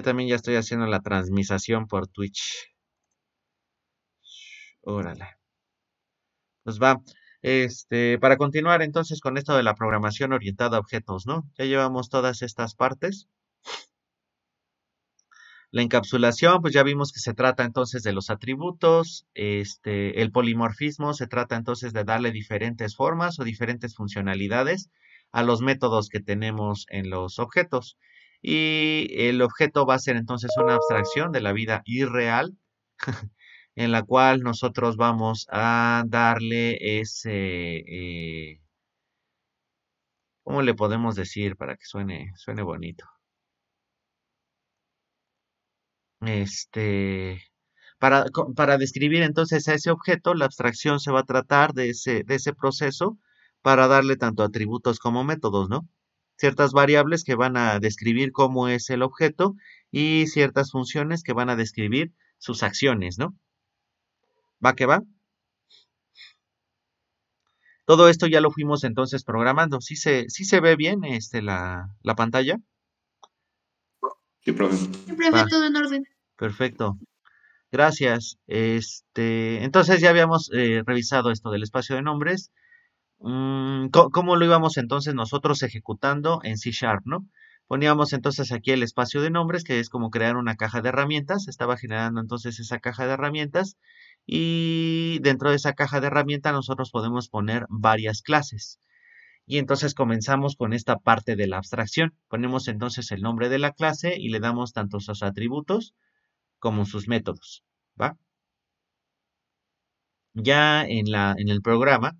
Yo también ya estoy haciendo la transmisión por Twitch. Órale. Pues va. Este, para continuar entonces con esto de la programación orientada a objetos, ¿no? Ya llevamos todas estas partes. La encapsulación, pues ya vimos que se trata entonces de los atributos. Este, el polimorfismo se trata entonces de darle diferentes formas o diferentes funcionalidades a los métodos que tenemos en los objetos. Y el objeto va a ser entonces una abstracción de la vida irreal, en la cual nosotros vamos a darle ese... Eh, ¿Cómo le podemos decir para que suene, suene bonito? Este, para, para, describir entonces a ese objeto, la abstracción se va a tratar de ese, de ese proceso para darle tanto atributos como métodos, ¿no? Ciertas variables que van a describir cómo es el objeto y ciertas funciones que van a describir sus acciones, ¿no? ¿Va que va? Todo esto ya lo fuimos entonces programando. ¿Sí se, sí se ve bien este, la, la pantalla? Sí, profe. todo en orden. Perfecto. Gracias. Este, entonces ya habíamos eh, revisado esto del espacio de nombres. Mm, ¿Cómo lo íbamos entonces nosotros ejecutando en C Sharp, no? Poníamos entonces aquí el espacio de nombres, que es como crear una caja de herramientas. Estaba generando entonces esa caja de herramientas. Y dentro de esa caja de herramientas nosotros podemos poner varias clases. Y entonces comenzamos con esta parte de la abstracción. Ponemos entonces el nombre de la clase y le damos tanto sus atributos como sus métodos. ¿Va? Ya en, la, en el programa,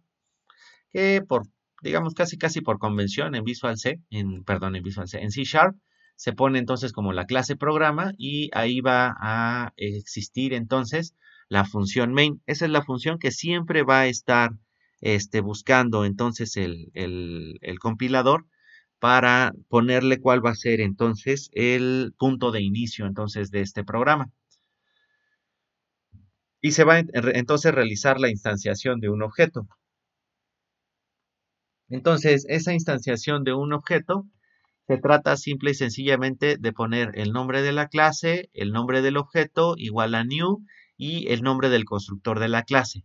que por, digamos, casi casi por convención en Visual C, en, perdón, en Visual C, en C Sharp, se pone entonces como la clase programa y ahí va a existir entonces la función main. Esa es la función que siempre va a estar este, buscando entonces el, el, compilador para ponerle cuál va a ser entonces el punto de inicio entonces de este programa. Y se va entonces realizar la instanciación de un objeto. Entonces, esa instanciación de un objeto se trata simple y sencillamente de poner el nombre de la clase, el nombre del objeto igual a new y el nombre del constructor de la clase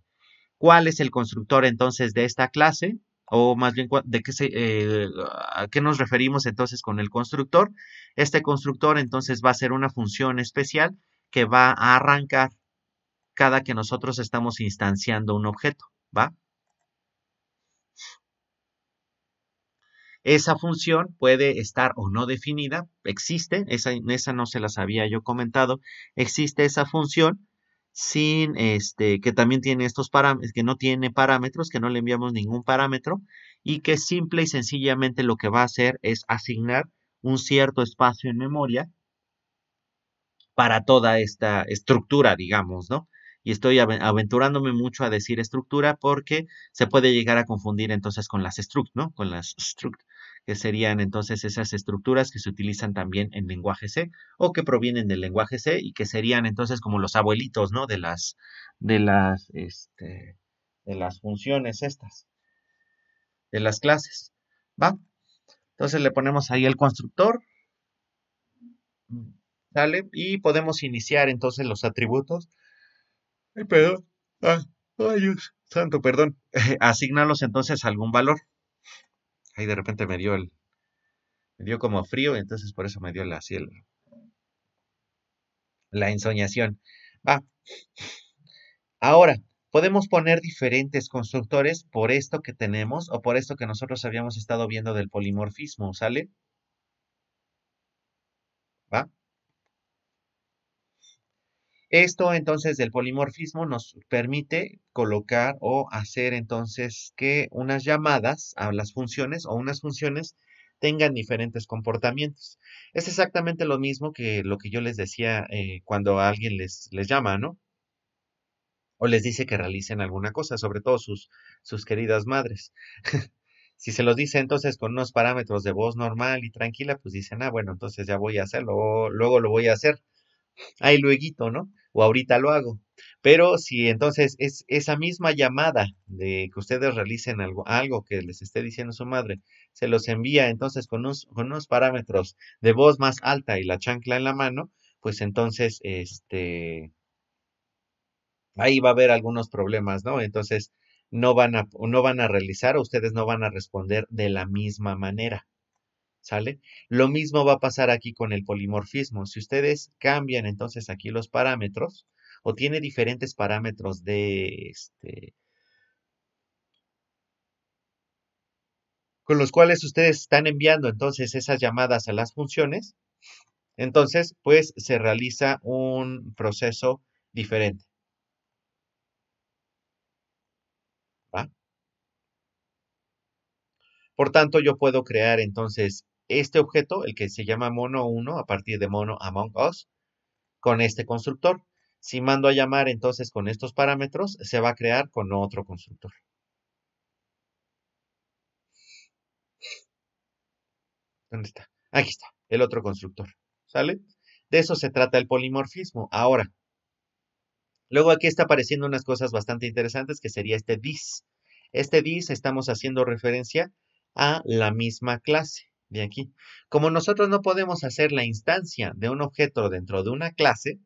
cuál es el constructor entonces de esta clase, o más bien de qué eh, a qué nos referimos entonces con el constructor. Este constructor entonces va a ser una función especial que va a arrancar cada que nosotros estamos instanciando un objeto, ¿va? Esa función puede estar o no definida, existe, esa, esa no se las había yo comentado, existe esa función sin este, que también tiene estos parámetros, que no tiene parámetros, que no le enviamos ningún parámetro y que simple y sencillamente lo que va a hacer es asignar un cierto espacio en memoria para toda esta estructura, digamos, ¿no? Y estoy aventurándome mucho a decir estructura porque se puede llegar a confundir entonces con las struct, ¿no? Con las struct que serían entonces esas estructuras que se utilizan también en lenguaje C o que provienen del lenguaje C y que serían entonces como los abuelitos, ¿no? De las, de las, este, de las funciones estas, de las clases, ¿va? Entonces le ponemos ahí el constructor, ¿sale? Y podemos iniciar entonces los atributos. Ay, perdón. ay, Dios santo, perdón. Asignarlos entonces algún valor ahí de repente me dio el, me dio como frío, entonces por eso me dio la, así la ensoñación. Va. Ahora, podemos poner diferentes constructores por esto que tenemos o por esto que nosotros habíamos estado viendo del polimorfismo, ¿sale? ¿Va? Esto entonces del polimorfismo nos permite colocar o hacer entonces que unas llamadas a las funciones o unas funciones tengan diferentes comportamientos. Es exactamente lo mismo que lo que yo les decía eh, cuando alguien les, les llama, ¿no? O les dice que realicen alguna cosa, sobre todo sus, sus queridas madres. si se los dice entonces con unos parámetros de voz normal y tranquila, pues dicen, ah, bueno, entonces ya voy a hacerlo, luego lo voy a hacer ahí luego, ¿no? O ahorita lo hago. Pero si entonces es esa misma llamada de que ustedes realicen algo, algo que les esté diciendo su madre, se los envía entonces con unos, con unos parámetros de voz más alta y la chancla en la mano, pues entonces, este, ahí va a haber algunos problemas, ¿no? Entonces, no van a, no van a realizar, o ustedes no van a responder de la misma manera. ¿Sale? Lo mismo va a pasar aquí con el polimorfismo. Si ustedes cambian entonces aquí los parámetros, o tiene diferentes parámetros de este, con los cuales ustedes están enviando entonces esas llamadas a las funciones, entonces pues se realiza un proceso diferente. Por tanto, yo puedo crear entonces este objeto, el que se llama mono1 a partir de mono among us, con este constructor. Si mando a llamar entonces con estos parámetros, se va a crear con otro constructor. ¿Dónde está? Aquí está, el otro constructor. ¿Sale? De eso se trata el polimorfismo. Ahora, luego aquí está apareciendo unas cosas bastante interesantes que sería este this. Este this estamos haciendo referencia a la misma clase de aquí. Como nosotros no podemos hacer la instancia de un objeto dentro de una clase,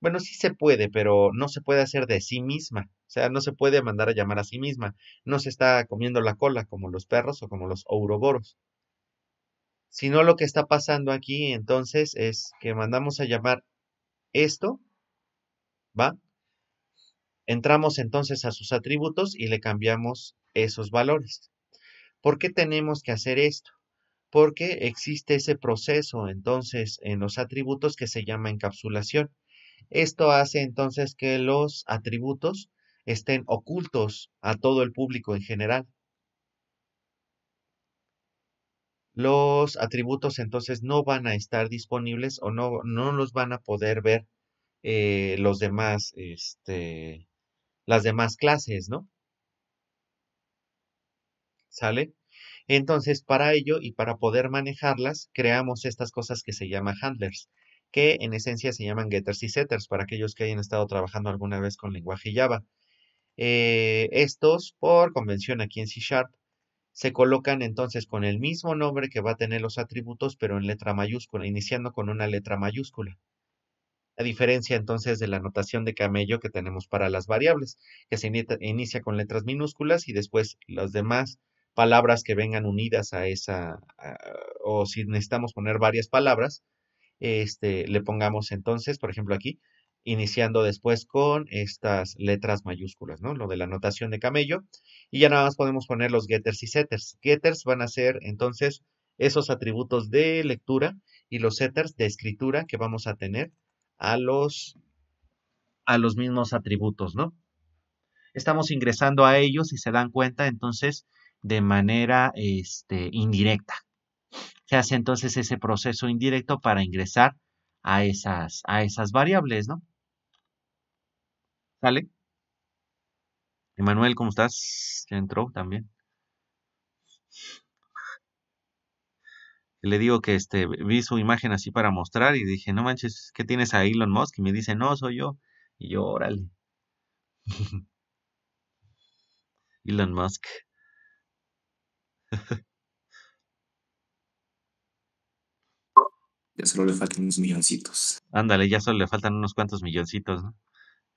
bueno, sí se puede, pero no se puede hacer de sí misma. O sea, no se puede mandar a llamar a sí misma. No se está comiendo la cola como los perros o como los ouroboros. Sino lo que está pasando aquí entonces es que mandamos a llamar esto, ¿va? Entramos entonces a sus atributos y le cambiamos esos valores. ¿Por qué tenemos que hacer esto? Porque existe ese proceso entonces en los atributos que se llama encapsulación. Esto hace entonces que los atributos estén ocultos a todo el público en general. Los atributos entonces no van a estar disponibles o no, no los van a poder ver eh, los demás, este, las demás clases, ¿no? ¿Sale? Entonces, para ello y para poder manejarlas, creamos estas cosas que se llaman handlers, que en esencia se llaman getters y setters para aquellos que hayan estado trabajando alguna vez con lenguaje Java. Eh, estos, por convención aquí en C Sharp, se colocan entonces con el mismo nombre que va a tener los atributos, pero en letra mayúscula, iniciando con una letra mayúscula. A diferencia entonces de la notación de camello que tenemos para las variables, que se inicia con letras minúsculas y después los demás palabras que vengan unidas a esa, o si necesitamos poner varias palabras, este, le pongamos entonces, por ejemplo aquí, iniciando después con estas letras mayúsculas, ¿no? Lo de la notación de camello. Y ya nada más podemos poner los getters y setters. Getters van a ser entonces esos atributos de lectura y los setters de escritura que vamos a tener a los, a los mismos atributos, ¿no? Estamos ingresando a ellos y se dan cuenta, entonces de manera este, indirecta. Se hace entonces ese proceso indirecto para ingresar a esas, a esas variables, ¿no? ¿Sale? Emanuel, ¿cómo estás? Ya entró también. Le digo que este, vi su imagen así para mostrar y dije, no manches, ¿qué tienes a Elon Musk? Y me dice, no, soy yo. Y yo, órale. Elon Musk. Ya solo le faltan unos milloncitos. Ándale, ya solo le faltan unos cuantos milloncitos, ¿no?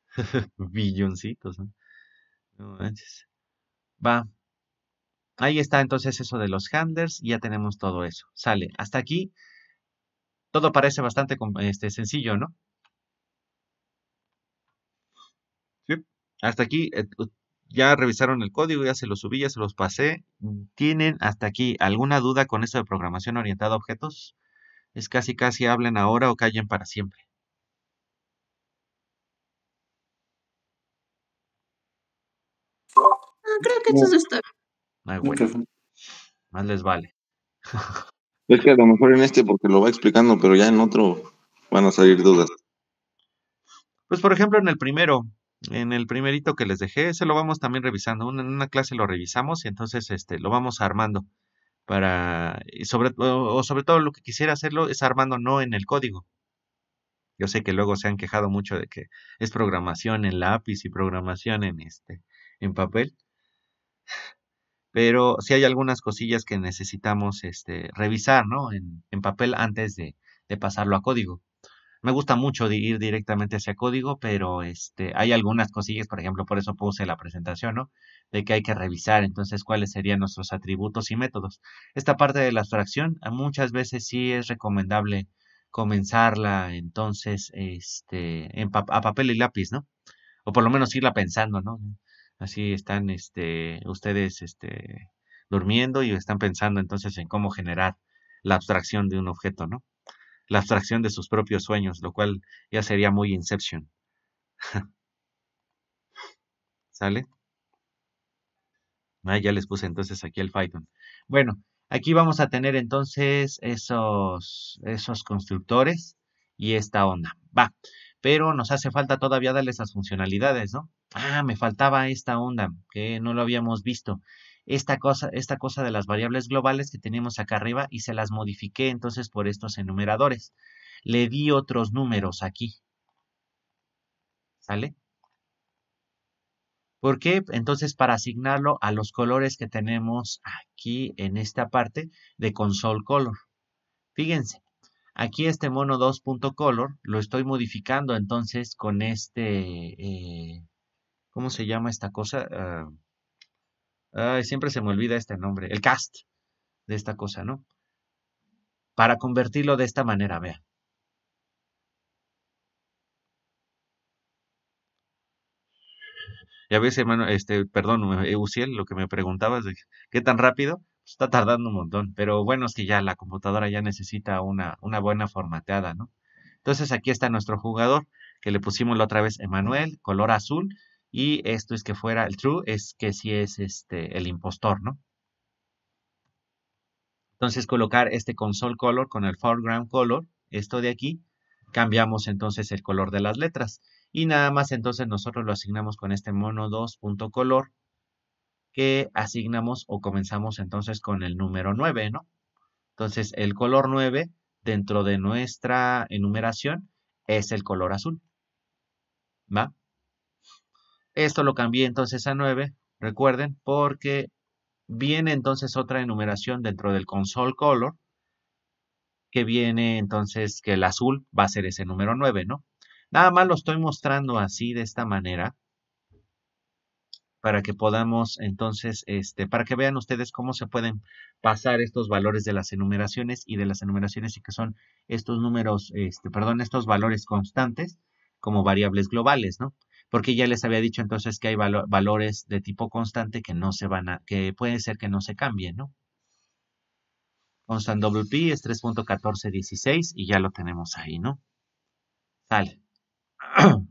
Billoncitos, ¿no? No manches. Va. Ahí está entonces eso de los handlers y ya tenemos todo eso. Sale. Hasta aquí todo parece bastante este, sencillo, ¿no? Sí. Hasta aquí eh, ya revisaron el código, ya se los subí, ya se los pasé. ¿Tienen hasta aquí alguna duda con esto de programación orientada a objetos? Es casi casi hablen ahora o callen para siempre. Ah, creo que eso está. Ay, bueno. Más les vale. Es que a lo mejor en este porque lo va explicando, pero ya en otro van a salir dudas. Pues por ejemplo en el primero, en el primerito que les dejé, ese lo vamos también revisando. En una clase lo revisamos y entonces este, lo vamos armando. Para, sobre, o, sobre todo lo que quisiera hacerlo es armando no en el código, Yo sé que luego se han quejado mucho de que es programación en lápiz y programación en este en papel. Pero sí hay algunas cosillas que necesitamos este, revisar, ¿no? En, en papel antes de, de pasarlo a código. Me gusta mucho ir directamente hacia código, pero este, hay algunas cosillas, por ejemplo, por eso puse la presentación, ¿no? De que hay que revisar entonces cuáles serían nuestros atributos y métodos. Esta parte de la abstracción muchas veces sí es recomendable comenzarla entonces este, a papel y lápiz, ¿no? O por lo menos irla pensando, ¿no? Así están este, ustedes este, durmiendo y están pensando entonces en cómo generar la abstracción de un objeto, ¿no? La abstracción de sus propios sueños, lo cual ya sería muy Inception. ¿Sale? Ah, ya les puse entonces aquí el Python. Bueno, aquí vamos a tener entonces esos, esos constructores y esta onda. Va, pero nos hace falta todavía darle esas funcionalidades, ¿no? Ah, me faltaba esta onda, que no lo habíamos visto esta cosa, esta cosa de las variables globales que tenemos acá arriba y se las modifiqué entonces por estos enumeradores. Le di otros números aquí. ¿Sale? ¿Por qué? Entonces para asignarlo a los colores que tenemos aquí en esta parte de console color. Fíjense, aquí este mono 2.color lo estoy modificando entonces con este, eh, ¿cómo se llama esta cosa? Ah, Ay, siempre se me olvida este nombre. El cast de esta cosa, ¿no? Para convertirlo de esta manera, vea. Ya ves, hermano, este, perdón, Eusiel, lo que me preguntabas qué tan rápido, pues, está tardando un montón, pero bueno, es que ya la computadora ya necesita una, una buena formateada, ¿no? Entonces aquí está nuestro jugador, que le pusimos la otra vez Emanuel, color azul, y esto es que fuera el true, es que si es este, el impostor, ¿no? Entonces colocar este console color con el foreground color, esto de aquí, cambiamos entonces el color de las letras. Y nada más entonces nosotros lo asignamos con este mono 2.color que asignamos o comenzamos entonces con el número 9, ¿no? Entonces el color 9 dentro de nuestra enumeración es el color azul. ¿Va? Esto lo cambié entonces a 9, recuerden, porque viene entonces otra enumeración dentro del console color, que viene entonces que el azul va a ser ese número 9, ¿no? Nada más lo estoy mostrando así, de esta manera, para que podamos entonces, este, para que vean ustedes cómo se pueden pasar estos valores de las enumeraciones y de las enumeraciones y que son estos números, este, perdón, estos valores constantes como variables globales, ¿no? Porque ya les había dicho entonces que hay valores de tipo constante que no se van a, que puede ser que no se cambien, ¿no? Constant double P es 3.1416 y ya lo tenemos ahí, ¿no? Sale.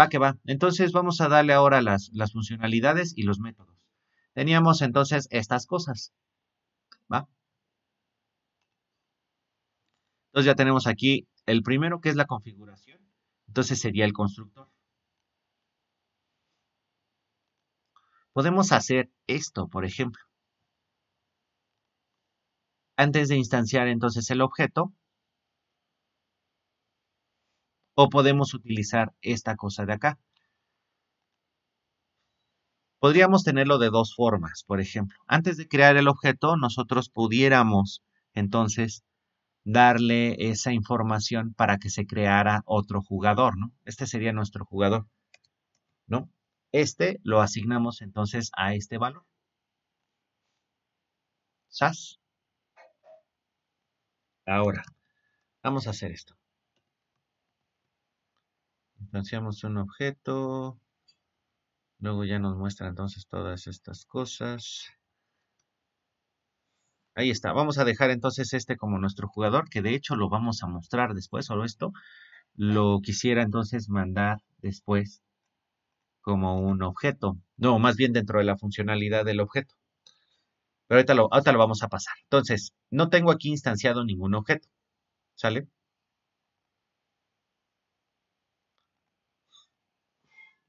va que va. Entonces vamos a darle ahora las, las funcionalidades y los métodos. Teníamos entonces estas cosas. ¿Va? Entonces ya tenemos aquí el primero que es la configuración. Entonces sería el constructor. Podemos hacer esto, por ejemplo. Antes de instanciar entonces el objeto, o podemos utilizar esta cosa de acá. Podríamos tenerlo de dos formas, por ejemplo. Antes de crear el objeto, nosotros pudiéramos entonces darle esa información para que se creara otro jugador, ¿no? Este sería nuestro jugador, ¿no? Este lo asignamos entonces a este valor. SAS. Ahora, vamos a hacer esto. Instanciamos un objeto. Luego ya nos muestra entonces todas estas cosas. Ahí está. Vamos a dejar entonces este como nuestro jugador, que de hecho lo vamos a mostrar después, solo esto. Lo quisiera entonces mandar después como un objeto. No, más bien dentro de la funcionalidad del objeto. Pero ahorita lo, vamos a pasar. Entonces, no tengo aquí instanciado ningún objeto. ¿Sale?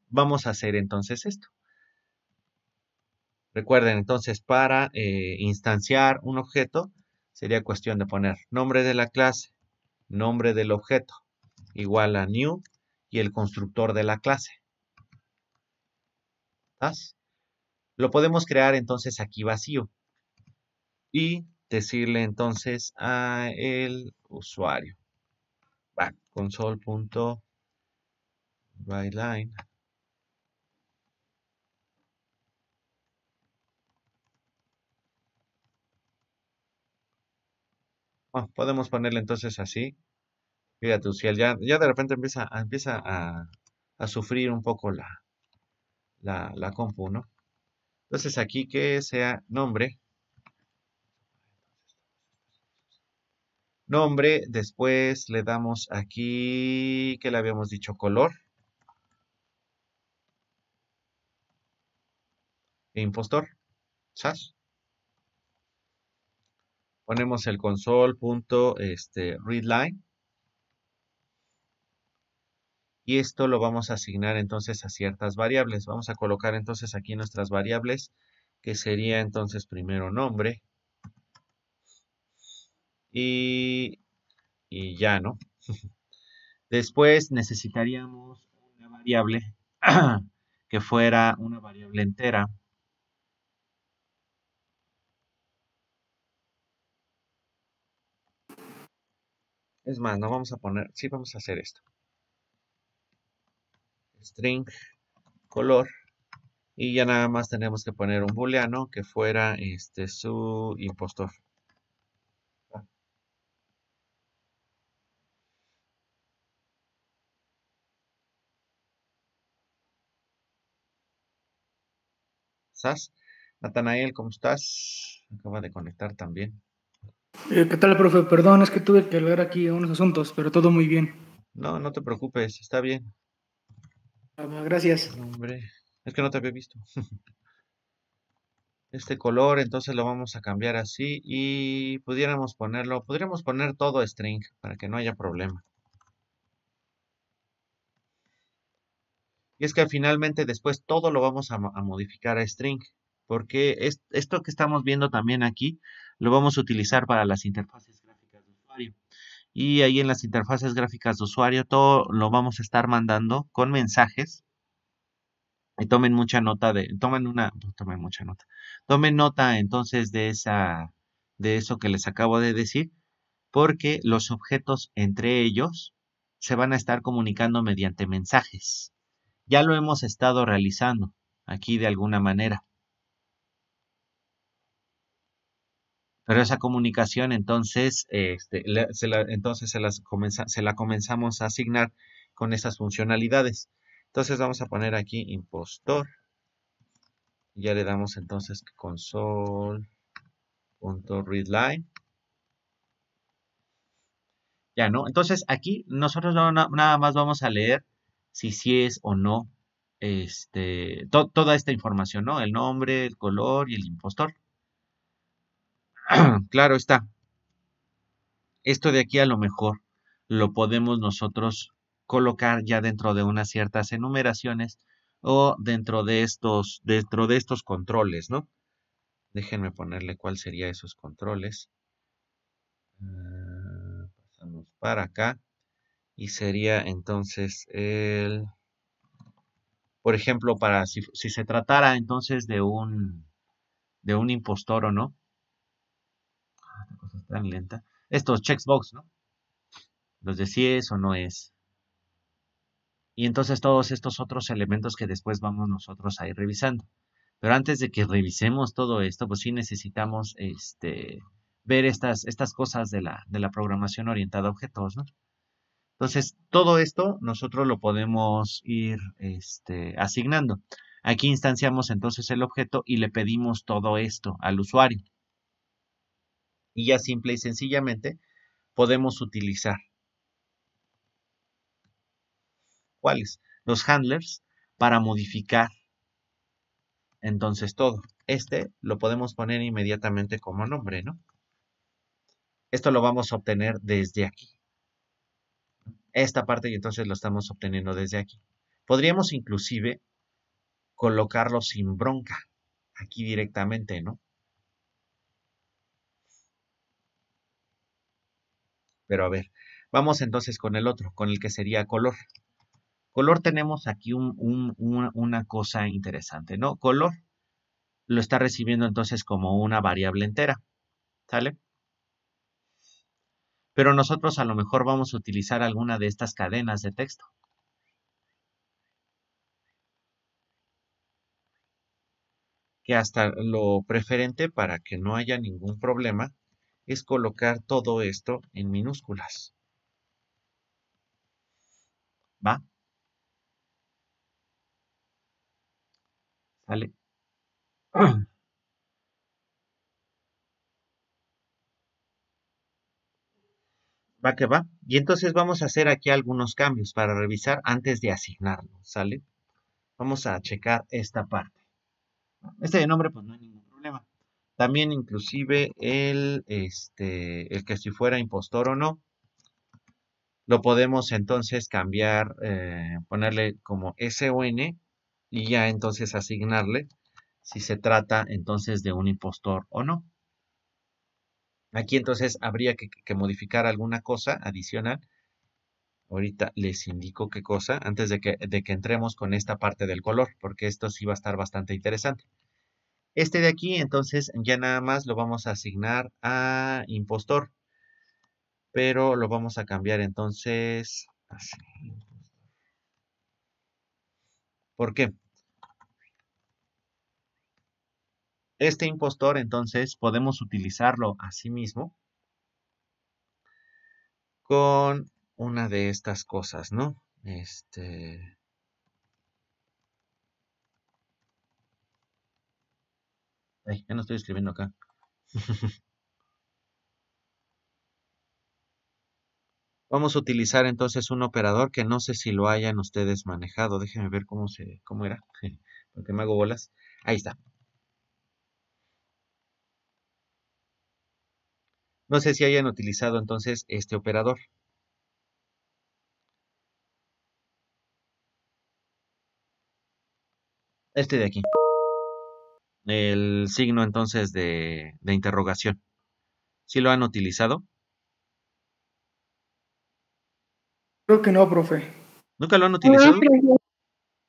Vamos a hacer entonces esto. Recuerden, entonces, para eh, instanciar un objeto, sería cuestión de poner nombre de la clase, nombre del objeto. igual a new y el constructor de la clase. Lo podemos crear entonces aquí vacío y decirle entonces a el usuario. Va, console.writeLine. podemos ponerle entonces así. Fíjate, ya, ya de repente empieza, empieza a, a sufrir un poco la, la, la compu, ¿no? Entonces aquí que sea nombre. Nombre, después le damos aquí, que le habíamos dicho color. E impostor. ¿Sas? Ponemos el console.readline. Este, y esto lo vamos a asignar entonces a ciertas variables. Vamos a colocar entonces aquí nuestras variables, que sería entonces primero nombre y, y ya, ¿no? Después necesitaríamos una variable que fuera una variable entera. Es más, no vamos a poner, sí vamos a hacer esto string color y ya nada más tenemos que poner un booleano que fuera este su impostor. ¿Estás? Natanael, ¿cómo estás? Acaba de conectar también. Eh, ¿Qué tal, profe? Perdón, es que tuve que ver aquí unos asuntos, pero todo muy bien. No, no te preocupes, está bien. Gracias. Hombre, es que no te había visto. Este color, entonces lo vamos a cambiar así y pudiéramos ponerlo, podríamos poner todo string para que no haya problema. Y es que finalmente después todo lo vamos a, modificar a string, porque esto que estamos viendo también aquí lo vamos a utilizar para las interfaces y ahí en las interfaces gráficas de usuario todo lo vamos a estar mandando con mensajes. Y tomen mucha nota de, tomen una, tomen mucha nota. Tomen nota entonces de esa, de eso que les acabo de decir, porque los objetos entre ellos se van a estar comunicando mediante mensajes. Ya lo hemos estado realizando aquí de alguna manera. Pero esa comunicación entonces, este, se la, entonces se, las se la comenzamos a asignar con esas funcionalidades. Entonces vamos a poner aquí impostor. Ya le damos entonces console.readline. Ya, ¿no? Entonces aquí nosotros nada más vamos a leer si sí es o no este, toda esta información, ¿no? El nombre, el color y el impostor. claro está. Esto de aquí a lo mejor lo podemos nosotros colocar ya dentro de unas ciertas enumeraciones o dentro de estos, dentro de estos controles, ¿no? Déjenme ponerle cuál sería esos controles. Ah, pasamos para acá. Y sería entonces el... Por ejemplo, para si, si se tratara entonces de un, de un impostor o no, tan lenta. Estos checkbox, ¿no? Los de si es o no es. Y entonces todos estos otros elementos que después vamos nosotros a ir revisando. Pero antes de que revisemos todo esto, pues sí necesitamos este, ver estas, estas cosas de la, de la programación orientada a objetos, ¿no? Entonces, todo esto nosotros lo podemos ir este, asignando. Aquí instanciamos entonces el objeto y le pedimos todo esto al usuario y ya simple y sencillamente podemos utilizar. ¿Cuáles? Los handlers para modificar entonces todo. Este lo podemos poner inmediatamente como nombre, ¿no? Esto lo vamos a obtener desde aquí. Esta parte y entonces lo estamos obteniendo desde aquí. Podríamos inclusive colocarlo sin bronca, aquí directamente, ¿no? Pero a ver, Vamos entonces con el otro, con el que sería color. Color tenemos aquí una cosa interesante, ¿no? Color lo está recibiendo entonces como una variable entera, ¿sale? Pero nosotros a lo mejor vamos a utilizar alguna de estas cadenas de texto. Que hasta lo preferente para que no haya ningún problema es colocar todo esto en minúsculas. ¿Va? ¿Sale? Va que va. Y entonces vamos a hacer aquí algunos cambios para revisar antes de asignarlo, ¿sale? Vamos a checar esta parte. Este de nombre pues no hay ningún. También inclusive el, este, el que si fuera impostor o no, lo podemos entonces cambiar, eh, ponerle como SON y ya entonces asignarle si se trata entonces de un impostor o no. Aquí entonces habría que, modificar alguna cosa adicional. Ahorita les indico qué cosa antes de que, de que entremos con esta parte del color, porque esto sí va a estar bastante interesante. Este de aquí, entonces, ya nada más lo vamos a asignar a impostor. Pero lo vamos a cambiar entonces así. ¿Por qué? Este impostor, entonces, podemos utilizarlo a sí mismo con una de estas cosas, ¿no? Este... Ya no estoy escribiendo acá. Vamos a utilizar entonces un operador que no sé si lo hayan ustedes manejado. Déjenme ver cómo, se, cómo era, porque me hago bolas. Ahí está. No sé si hayan utilizado entonces este operador. Este de aquí. El signo entonces de, interrogación. ¿Sí lo han utilizado? Creo que no, profe. ¿Nunca lo han utilizado?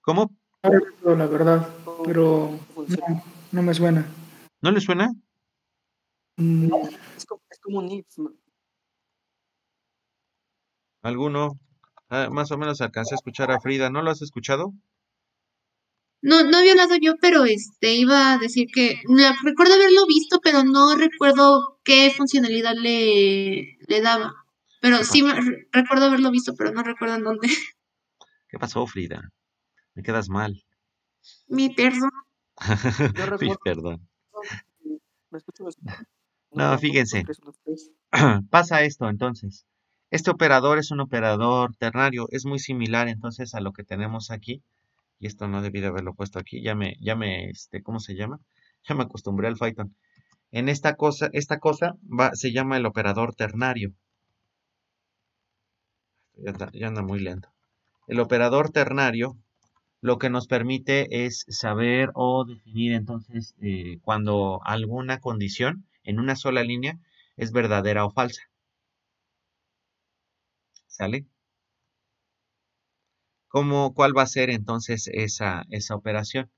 ¿Cómo? la verdad, pero no, me suena. ¿No le suena? No. Es como, un if. ¿Alguno? Ah, más o menos alcancé a escuchar a Frida. ¿No lo has escuchado? No, no había hablado yo, pero este iba a decir que recuerdo haberlo visto, pero no recuerdo qué funcionalidad le, le daba. Pero sí recuerdo haberlo visto, pero no recuerdo en dónde. ¿Qué pasó, Frida? Me quedas mal. Mi perdón. Mi perdón. No, fíjense. Pasa esto entonces. Este operador es un operador ternario, es muy similar entonces a lo que tenemos aquí. Y esto no debí de haberlo puesto aquí. Ya me, ya me, este, ¿cómo se llama? Ya me acostumbré al Python. En esta cosa, esta cosa va, se llama el operador ternario. Ya, anda muy lento. El operador ternario lo que nos permite es saber o definir entonces eh, cuando alguna condición en una sola línea es verdadera o falsa. ¿Sale? ¿Cómo, ¿Cuál va a ser entonces esa, esa operación?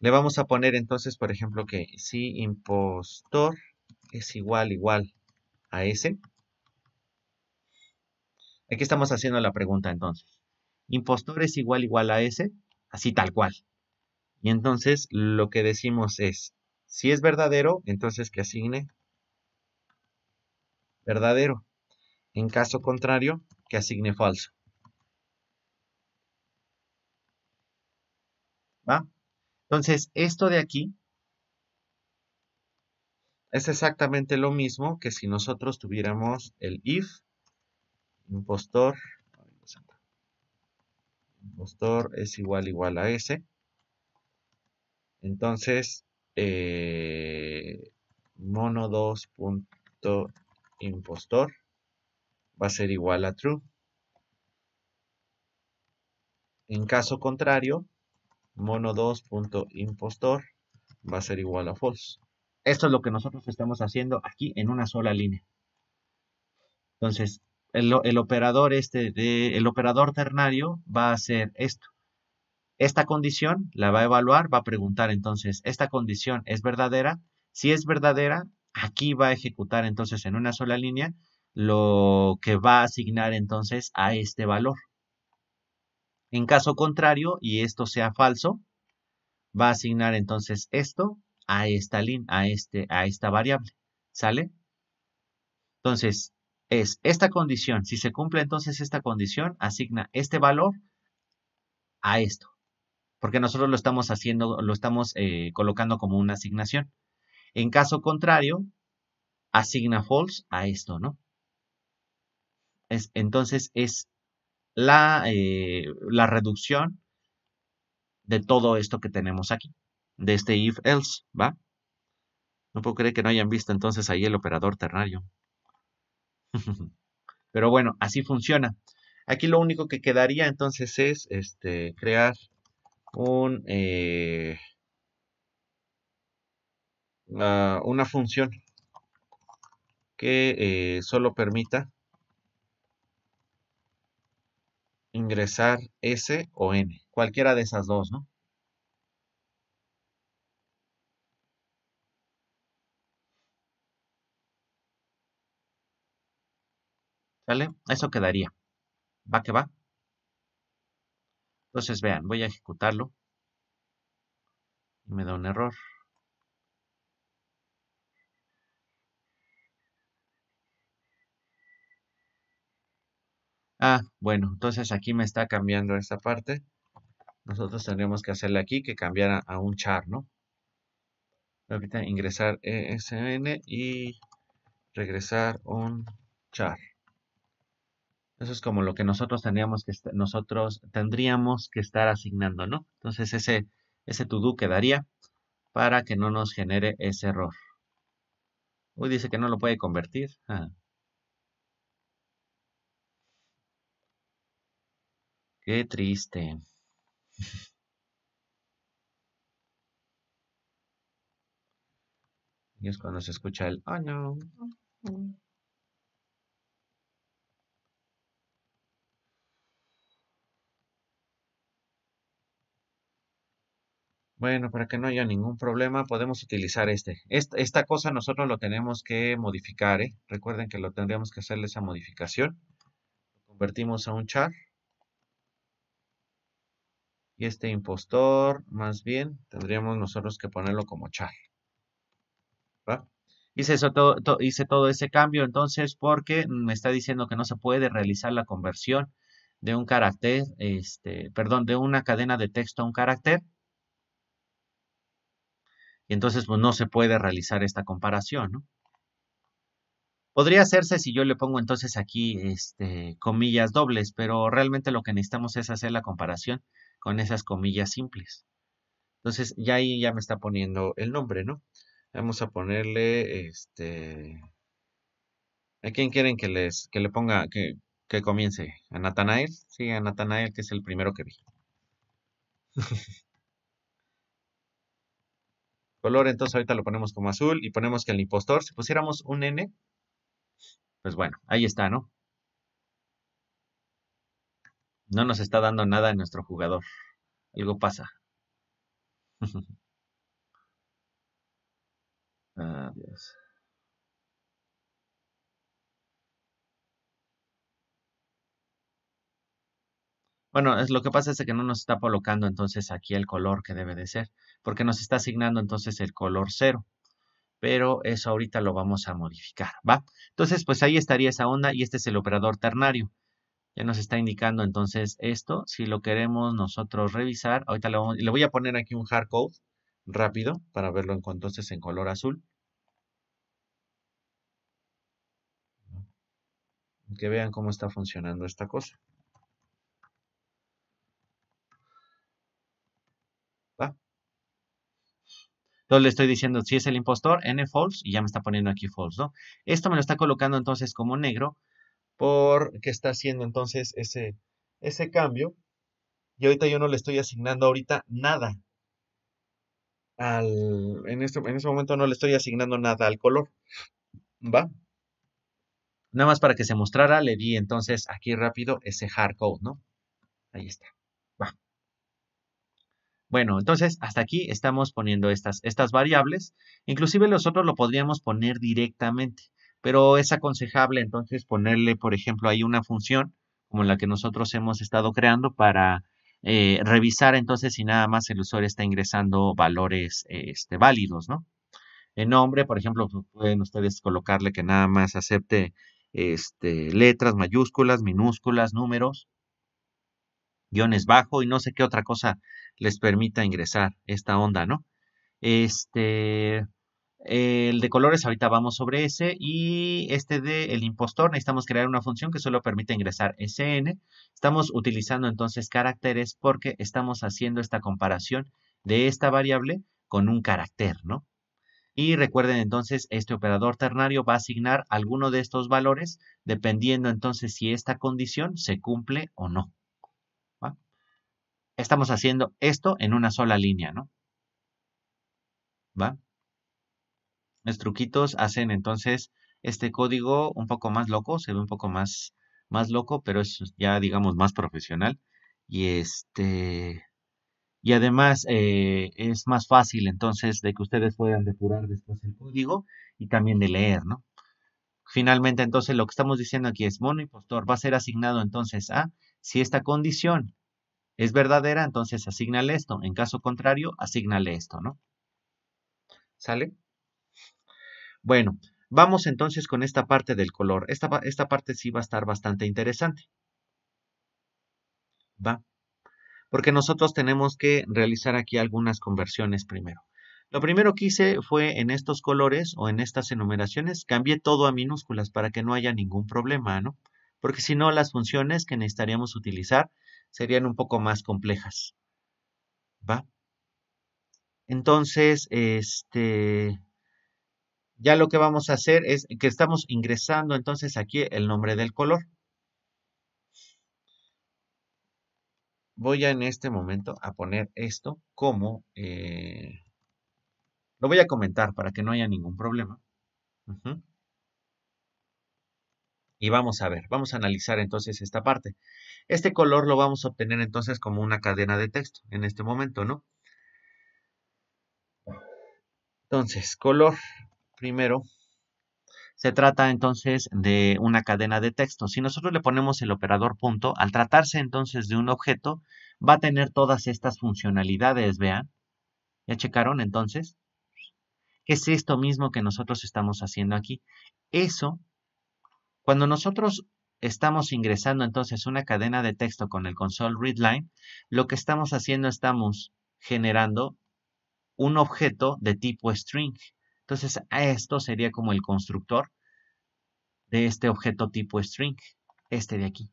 Le vamos a poner entonces, por ejemplo, que si impostor es igual igual a S. Aquí estamos haciendo la pregunta entonces. Impostor es igual igual a S, así tal cual. Y entonces lo que decimos es, si es verdadero, entonces que asigne verdadero. En caso contrario, que asigne falso. ¿Va? Entonces, esto de aquí es exactamente lo mismo que si nosotros tuviéramos el if impostor, impostor es igual igual a s. Entonces, eh, mono 2 punto impostor va a ser igual a true. En caso contrario, mono 2 punto impostor va a ser igual a false. Esto es lo que nosotros estamos haciendo aquí en una sola línea. Entonces, el, el operador este de, el operador ternario va a hacer esto. Esta condición la va a evaluar, va a preguntar entonces, ¿esta condición es verdadera? Si es verdadera, aquí va a ejecutar entonces en una sola línea lo que va a asignar entonces a este valor. En caso contrario, y esto sea falso, va a asignar entonces esto a esta a, este, a esta variable. ¿Sale? Entonces, es esta condición. Si se cumple entonces esta condición, asigna este valor a esto. Porque nosotros lo estamos haciendo, lo estamos eh, colocando como una asignación. En caso contrario, asigna false a esto, ¿no? Es, entonces es la, eh, la reducción de todo esto que tenemos aquí, de este if else, ¿va? No puedo creer que no hayan visto entonces ahí el operador ternario. Pero bueno, así funciona. Aquí lo único que quedaría entonces es este, crear un, eh, uh, una función que eh, solo permita ingresar S o N, cualquiera de esas dos, ¿no? ¿Sale? Eso quedaría. Va que va. Entonces, vean, voy a ejecutarlo. Y me da un error. Ah, bueno, entonces aquí me está cambiando esta parte. Nosotros tendríamos que hacerle aquí que cambiara a un char, ¿no? Ahorita ingresar ESN y regresar un char. Eso es como lo que nosotros tendríamos que nosotros tendríamos que estar asignando, ¿no? Entonces ese ese to do quedaría para que no nos genere ese error. Uy, dice que no lo puede convertir. Ah. Qué triste. Y es cuando se escucha el, oh no. Bueno, para que no haya ningún problema, podemos utilizar este. Esta, cosa nosotros lo tenemos que modificar, ¿eh? Recuerden que lo tendríamos que hacerle esa modificación. Lo convertimos a un char. Y este impostor, más bien, tendríamos nosotros que ponerlo como char. ¿Va? Hice, todo, hice todo ese cambio entonces porque me está diciendo que no se puede realizar la conversión de un carácter, este, perdón, de una cadena de texto a un carácter. Y entonces pues no se puede realizar esta comparación, ¿no? Podría hacerse si yo le pongo entonces aquí este, comillas dobles, pero realmente lo que necesitamos es hacer la comparación con esas comillas simples. Entonces, ya ahí ya me está poniendo el nombre, ¿no? Vamos a ponerle, este... ¿A quién quieren que les que le ponga, que, que comience? ¿A Natanael? Sí, a Natanael, que es el primero que vi. Color, entonces ahorita lo ponemos como azul y ponemos que el impostor, si pusiéramos un N, pues bueno, ahí está, ¿no? No nos está dando nada a nuestro jugador. Algo pasa. Adiós. Bueno, es, lo que pasa es que no nos está colocando entonces aquí el color que debe de ser, porque nos está asignando entonces el color cero. Pero eso ahorita lo vamos a modificar, ¿va? Entonces, pues ahí estaría esa onda y este es el operador ternario. Ya nos está indicando entonces esto. Si lo queremos nosotros revisar, ahorita le, voy a poner aquí un hardcode rápido para verlo en, entonces en color azul. Que vean cómo está funcionando esta cosa. ¿Va? Entonces le estoy diciendo si es el impostor, n false, y ya me está poniendo aquí false. Esto me lo está colocando entonces como negro, porque está haciendo entonces ese, ese cambio. Y ahorita yo no le estoy asignando ahorita nada. Al, en, este, en este momento no le estoy asignando nada al color. ¿Va? Nada más para que se mostrara, le di entonces aquí rápido ese hardcode, ¿no? Ahí está. Va. Bueno, entonces hasta aquí estamos poniendo estas, estas variables. Inclusive nosotros lo podríamos poner directamente, pero es aconsejable entonces ponerle, por ejemplo, ahí una función como la que nosotros hemos estado creando para eh, revisar entonces si nada más el usuario está ingresando valores este, válidos, ¿no? El nombre, por ejemplo, pueden ustedes colocarle que nada más acepte este, letras, mayúsculas, minúsculas, números, guiones bajo y no sé qué otra cosa les permita ingresar esta onda, ¿no? Este, el de colores, ahorita vamos sobre ese. Y este de el impostor, necesitamos crear una función que solo permite ingresar SN. Estamos utilizando entonces caracteres porque estamos haciendo esta comparación de esta variable con un carácter, ¿no? Y recuerden entonces, este operador ternario va a asignar alguno de estos valores dependiendo entonces si esta condición se cumple o no. Estamos haciendo esto en una sola línea, ¿no? ¿Va? Los truquitos hacen entonces este código un poco más loco, se ve un poco más, más loco, pero es ya digamos más profesional. Y este y además eh, es más fácil entonces de que ustedes puedan depurar después el código y también de leer, ¿no? Finalmente, entonces, lo que estamos diciendo aquí es mono impostor va a ser asignado entonces a, si esta condición es verdadera, entonces asignale esto. En caso contrario, asignale esto, ¿no? ¿Sale? Bueno, vamos entonces con esta parte del color. Esta, esta parte sí va a estar bastante interesante. ¿Va? porque nosotros tenemos que realizar aquí algunas conversiones primero. Lo primero que hice fue en estos colores o en estas enumeraciones, cambié todo a minúsculas para que no haya ningún problema, ¿no? Porque si no, las funciones que necesitaríamos utilizar serían un poco más complejas. ¿Va? Entonces, este, ya lo que vamos a hacer es que estamos ingresando entonces aquí el nombre del color. voy a en este momento a poner esto como, eh, lo voy a comentar para que no haya ningún problema. Y vamos a ver, vamos a analizar entonces esta parte. Este color lo vamos a obtener entonces como una cadena de texto en este momento, ¿no? Entonces, color, primero, se trata entonces de una cadena de texto. Si nosotros le ponemos el operador punto, al tratarse entonces de un objeto, va a tener todas estas funcionalidades, vean. ¿Ya checaron entonces? ¿Qué es esto mismo que nosotros estamos haciendo aquí? Eso, cuando nosotros estamos ingresando entonces una cadena de texto con el console readline, lo que estamos haciendo estamos generando un objeto de tipo string. Entonces, esto sería como el constructor de este objeto tipo string, este de aquí.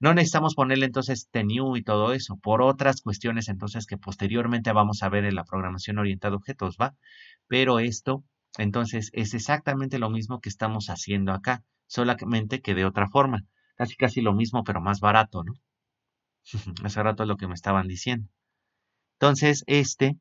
No necesitamos ponerle entonces new y todo eso, por otras cuestiones entonces que posteriormente vamos a ver en la programación orientada a objetos, ¿va? Pero esto, entonces, es exactamente lo mismo que estamos haciendo acá, solamente que de otra forma. Casi casi lo mismo, pero más barato, ¿no? Hace rato es lo que me estaban diciendo. Entonces, este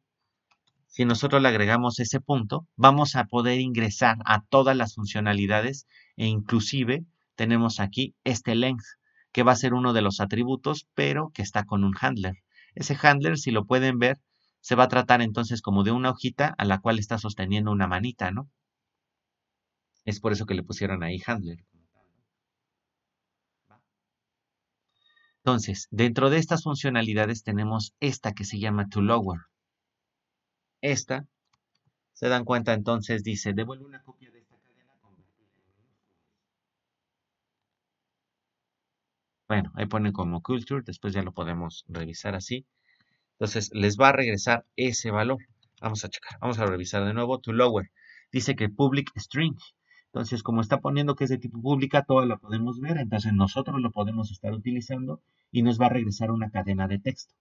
si nosotros le agregamos ese punto, vamos a poder ingresar a todas las funcionalidades e inclusive tenemos aquí este length, que va a ser uno de los atributos, pero que está con un handler. Ese handler, si lo pueden ver, se va a tratar entonces como de una hojita a la cual está sosteniendo una manita, ¿no? Es por eso que le pusieron ahí handler. Entonces, dentro de estas funcionalidades tenemos esta que se llama toLower esta, se dan cuenta entonces, dice, devuelve una copia de esta cadena convertida en Bueno, ahí pone como culture, después ya lo podemos revisar así. Entonces, les va a regresar ese valor. Vamos a checar, vamos a revisar de nuevo, to lower. Dice que public string. Entonces, como está poniendo que es de tipo pública, todo lo podemos ver. Entonces, nosotros lo podemos estar utilizando y nos va a regresar una cadena de texto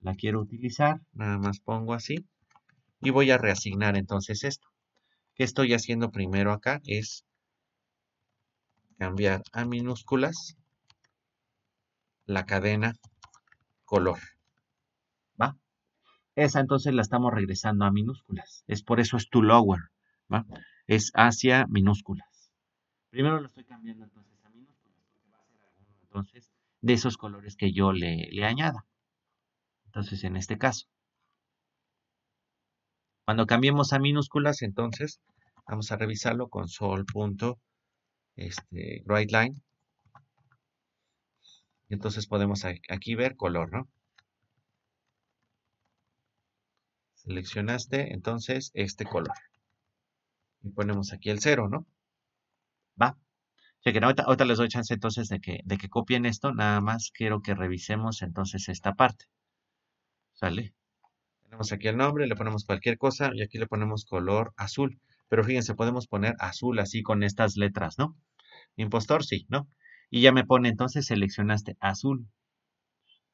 la quiero utilizar, nada más pongo así y voy a reasignar entonces esto. ¿Qué estoy haciendo primero acá? Es cambiar a minúsculas la cadena color. ¿Va? Esa entonces la estamos regresando a minúsculas. Es por eso es to lower. ¿Va? es hacia minúsculas. Primero lo estoy cambiando entonces a minúsculas, porque va a ser alguno entonces de esos colores que yo le, le añada. Entonces, en este caso, cuando cambiemos a minúsculas, entonces vamos a revisarlo con sol. Este, right entonces podemos aquí ver color, ¿no? Seleccionaste entonces este color. Y ponemos aquí el 0, ¿no? Va. Chequen, ahorita, ahorita les doy chance entonces de que, de que copien esto. Nada más quiero que revisemos entonces esta parte. ¿Sale? Tenemos aquí el nombre, le ponemos cualquier cosa y aquí le ponemos color azul. Pero fíjense, podemos poner azul así con estas letras, ¿no? Impostor, sí, ¿no? Y ya me pone, entonces seleccionaste azul.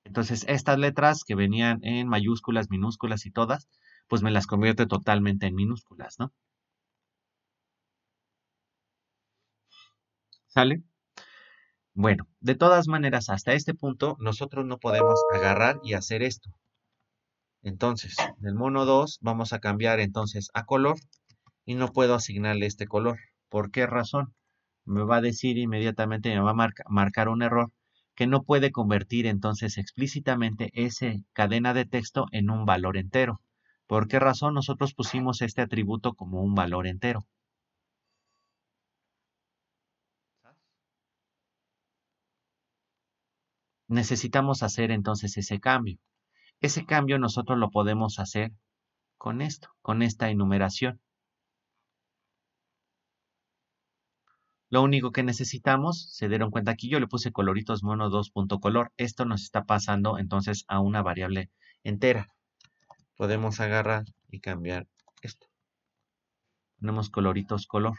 Entonces, estas letras que venían en mayúsculas, minúsculas y todas, pues me las convierte totalmente en minúsculas, ¿no? ¿Sale? Bueno, de todas maneras, hasta este punto, nosotros no podemos agarrar y hacer esto. Entonces, del mono 2 vamos a cambiar entonces a color y no puedo asignarle este color. ¿Por qué razón? Me va a decir inmediatamente, me va a marcar un error que no puede convertir entonces explícitamente esa cadena de texto en un valor entero. ¿Por qué razón nosotros pusimos este atributo como un valor entero? Necesitamos hacer entonces ese cambio. Ese cambio nosotros lo podemos hacer con esto, con esta enumeración. Lo único que necesitamos, se dieron cuenta aquí, yo le puse coloritos mono 2.color. Esto nos está pasando entonces a una variable entera. Podemos agarrar y cambiar esto. Ponemos coloritos color.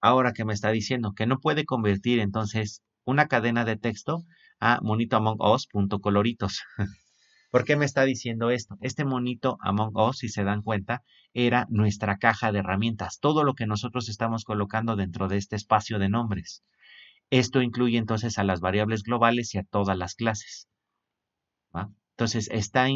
Ahora que me está diciendo que no puede convertir entonces una cadena de texto a monito among us.coloritos. ¿Por qué me está diciendo esto? Este monito Among Us, si se dan cuenta, era nuestra caja de herramientas, todo lo que nosotros estamos colocando dentro de este espacio de nombres. Esto incluye entonces a las variables globales y a todas las clases. Entonces está,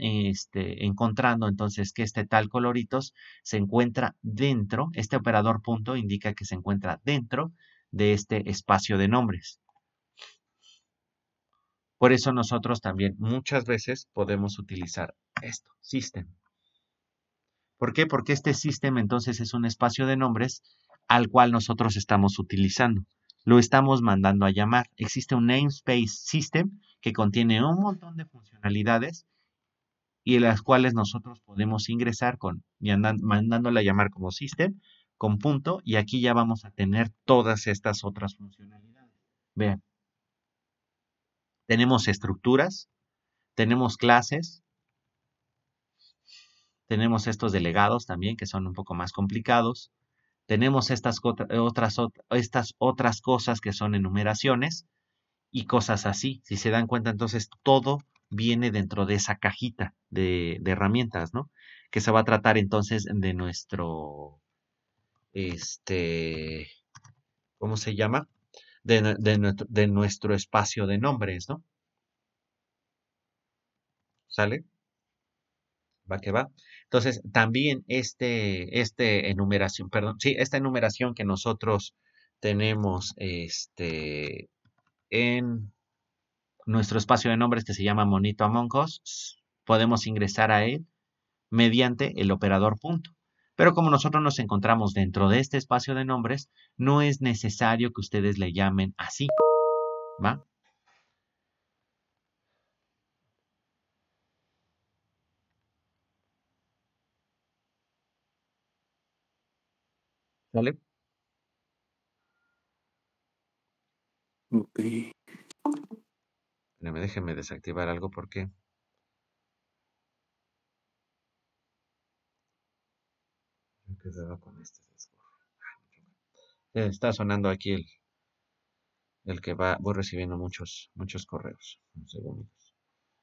este, encontrando entonces que este tal coloritos se encuentra dentro, este operador punto indica que se encuentra dentro de este espacio de nombres. Por eso nosotros también muchas veces podemos utilizar esto, system. ¿Por qué? Porque este system entonces es un espacio de nombres al cual nosotros estamos utilizando. Lo estamos mandando a llamar. Existe un namespace system que contiene un montón de funcionalidades y las cuales nosotros podemos ingresar con mandándola a llamar como system con punto y aquí ya vamos a tener todas estas otras funcionalidades. Vean, tenemos estructuras, tenemos clases, tenemos estos delegados también que son un poco más complicados. Tenemos estas otras, estas otras cosas que son enumeraciones y cosas así. Si se dan cuenta, entonces todo viene dentro de esa cajita de, herramientas, ¿no? Que se va a tratar entonces de nuestro, este, ¿cómo se llama? de, nuestro, espacio de nombres, ¿no? ¿Sale? Va que va. Entonces, también este, este enumeración, perdón, sí, esta enumeración que nosotros tenemos este, en nuestro espacio de nombres que se llama Monito Among Us, podemos ingresar a él mediante el operador punto. Pero como nosotros nos encontramos dentro de este espacio de nombres, no es necesario que ustedes le llamen así. ¿Va? ¿Vale? Ok. Déjenme desactivar algo porque con este Está sonando aquí el, el que va, voy recibiendo muchos, muchos correos.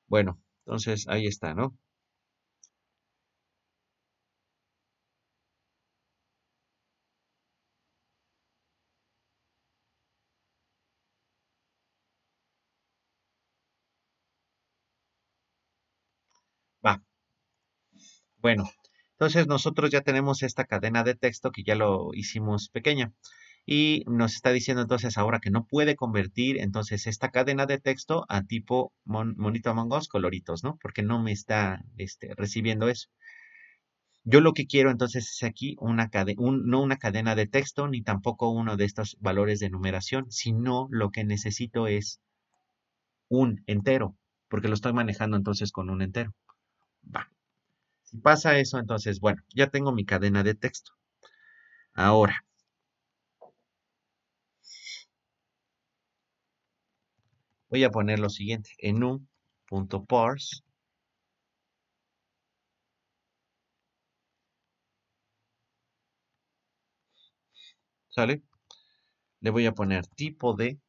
Bueno, entonces ahí está, ¿no? Bueno, entonces nosotros ya tenemos esta cadena de texto que ya lo hicimos pequeña. Y nos está diciendo entonces ahora que no puede convertir entonces esta cadena de texto a tipo monito Among Us coloritos, ¿no? Porque no me está este, recibiendo eso. Yo lo que quiero entonces es aquí una no una cadena de texto ni tampoco uno de estos valores de numeración, sino lo que necesito es un entero, porque lo estoy manejando entonces con un entero. Va. Si pasa eso, entonces, bueno, ya tengo mi cadena de texto. Ahora, voy a poner lo siguiente, en un punto parse ¿Sale? Le voy a poner tipo de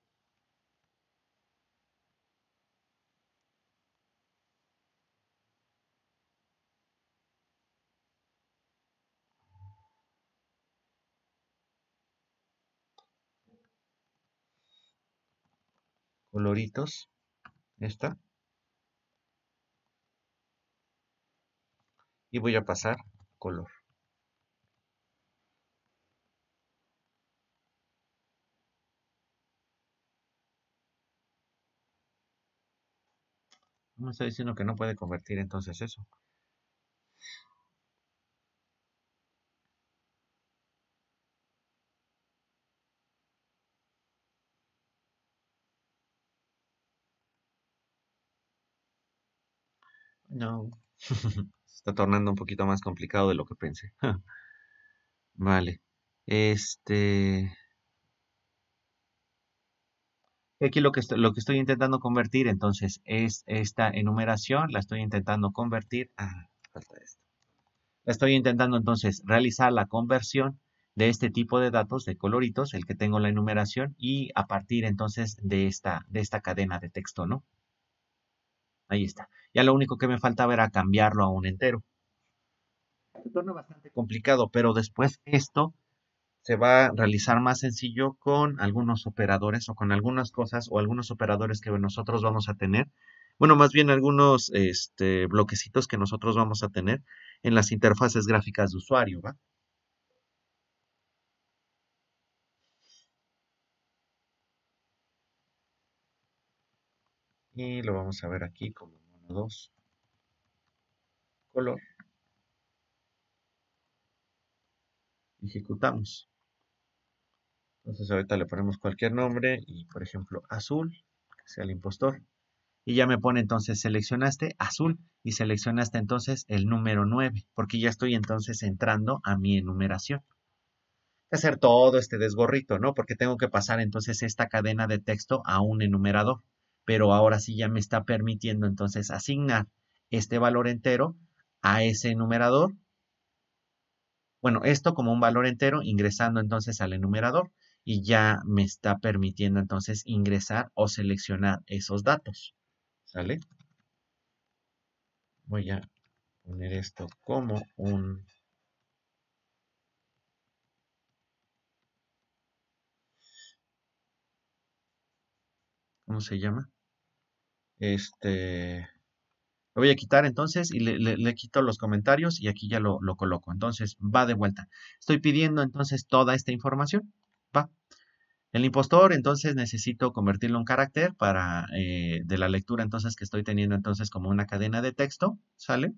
coloritos. Esta. Y voy a pasar color. Me está diciendo que no puede convertir entonces eso. No. Se está tornando un poquito más complicado de lo que pensé. Vale. Este... Aquí lo que, estoy, lo que estoy intentando convertir, entonces, es esta enumeración, la estoy intentando convertir a... falta esto. La estoy intentando, entonces, realizar la conversión de este tipo de datos, de coloritos, el que tengo la enumeración, y a partir, entonces, de esta, de esta cadena de texto, ¿no? Ahí está. Ya lo único que me faltaba era cambiarlo a un entero. Se torna bastante complicado, pero después esto se va a realizar más sencillo con algunos operadores o con algunas cosas o algunos operadores que nosotros vamos a tener. Bueno, más bien algunos este, bloquecitos que nosotros vamos a tener en las interfaces gráficas de usuario, ¿va? Y lo vamos a ver aquí como mono 2 color. Ejecutamos. Entonces ahorita le ponemos cualquier nombre y por ejemplo azul, que sea el impostor. Y ya me pone entonces seleccionaste azul y seleccionaste entonces el número 9, porque ya estoy entonces entrando a mi enumeración. Hacer todo este desgorrito, ¿no? Porque tengo que pasar entonces esta cadena de texto a un enumerador. Pero ahora sí ya me está permitiendo entonces asignar este valor entero a ese enumerador. Bueno, esto como un valor entero ingresando entonces al enumerador y ya me está permitiendo entonces ingresar o seleccionar esos datos. ¿Sale? Voy a poner esto como un ¿cómo se llama? Este, lo voy a quitar entonces y le, quito los comentarios y aquí ya lo, lo, coloco. Entonces va de vuelta. Estoy pidiendo entonces toda esta información. Va. El impostor, entonces necesito convertirlo en carácter para eh, de la lectura entonces que estoy teniendo entonces como una cadena de texto, ¿sale?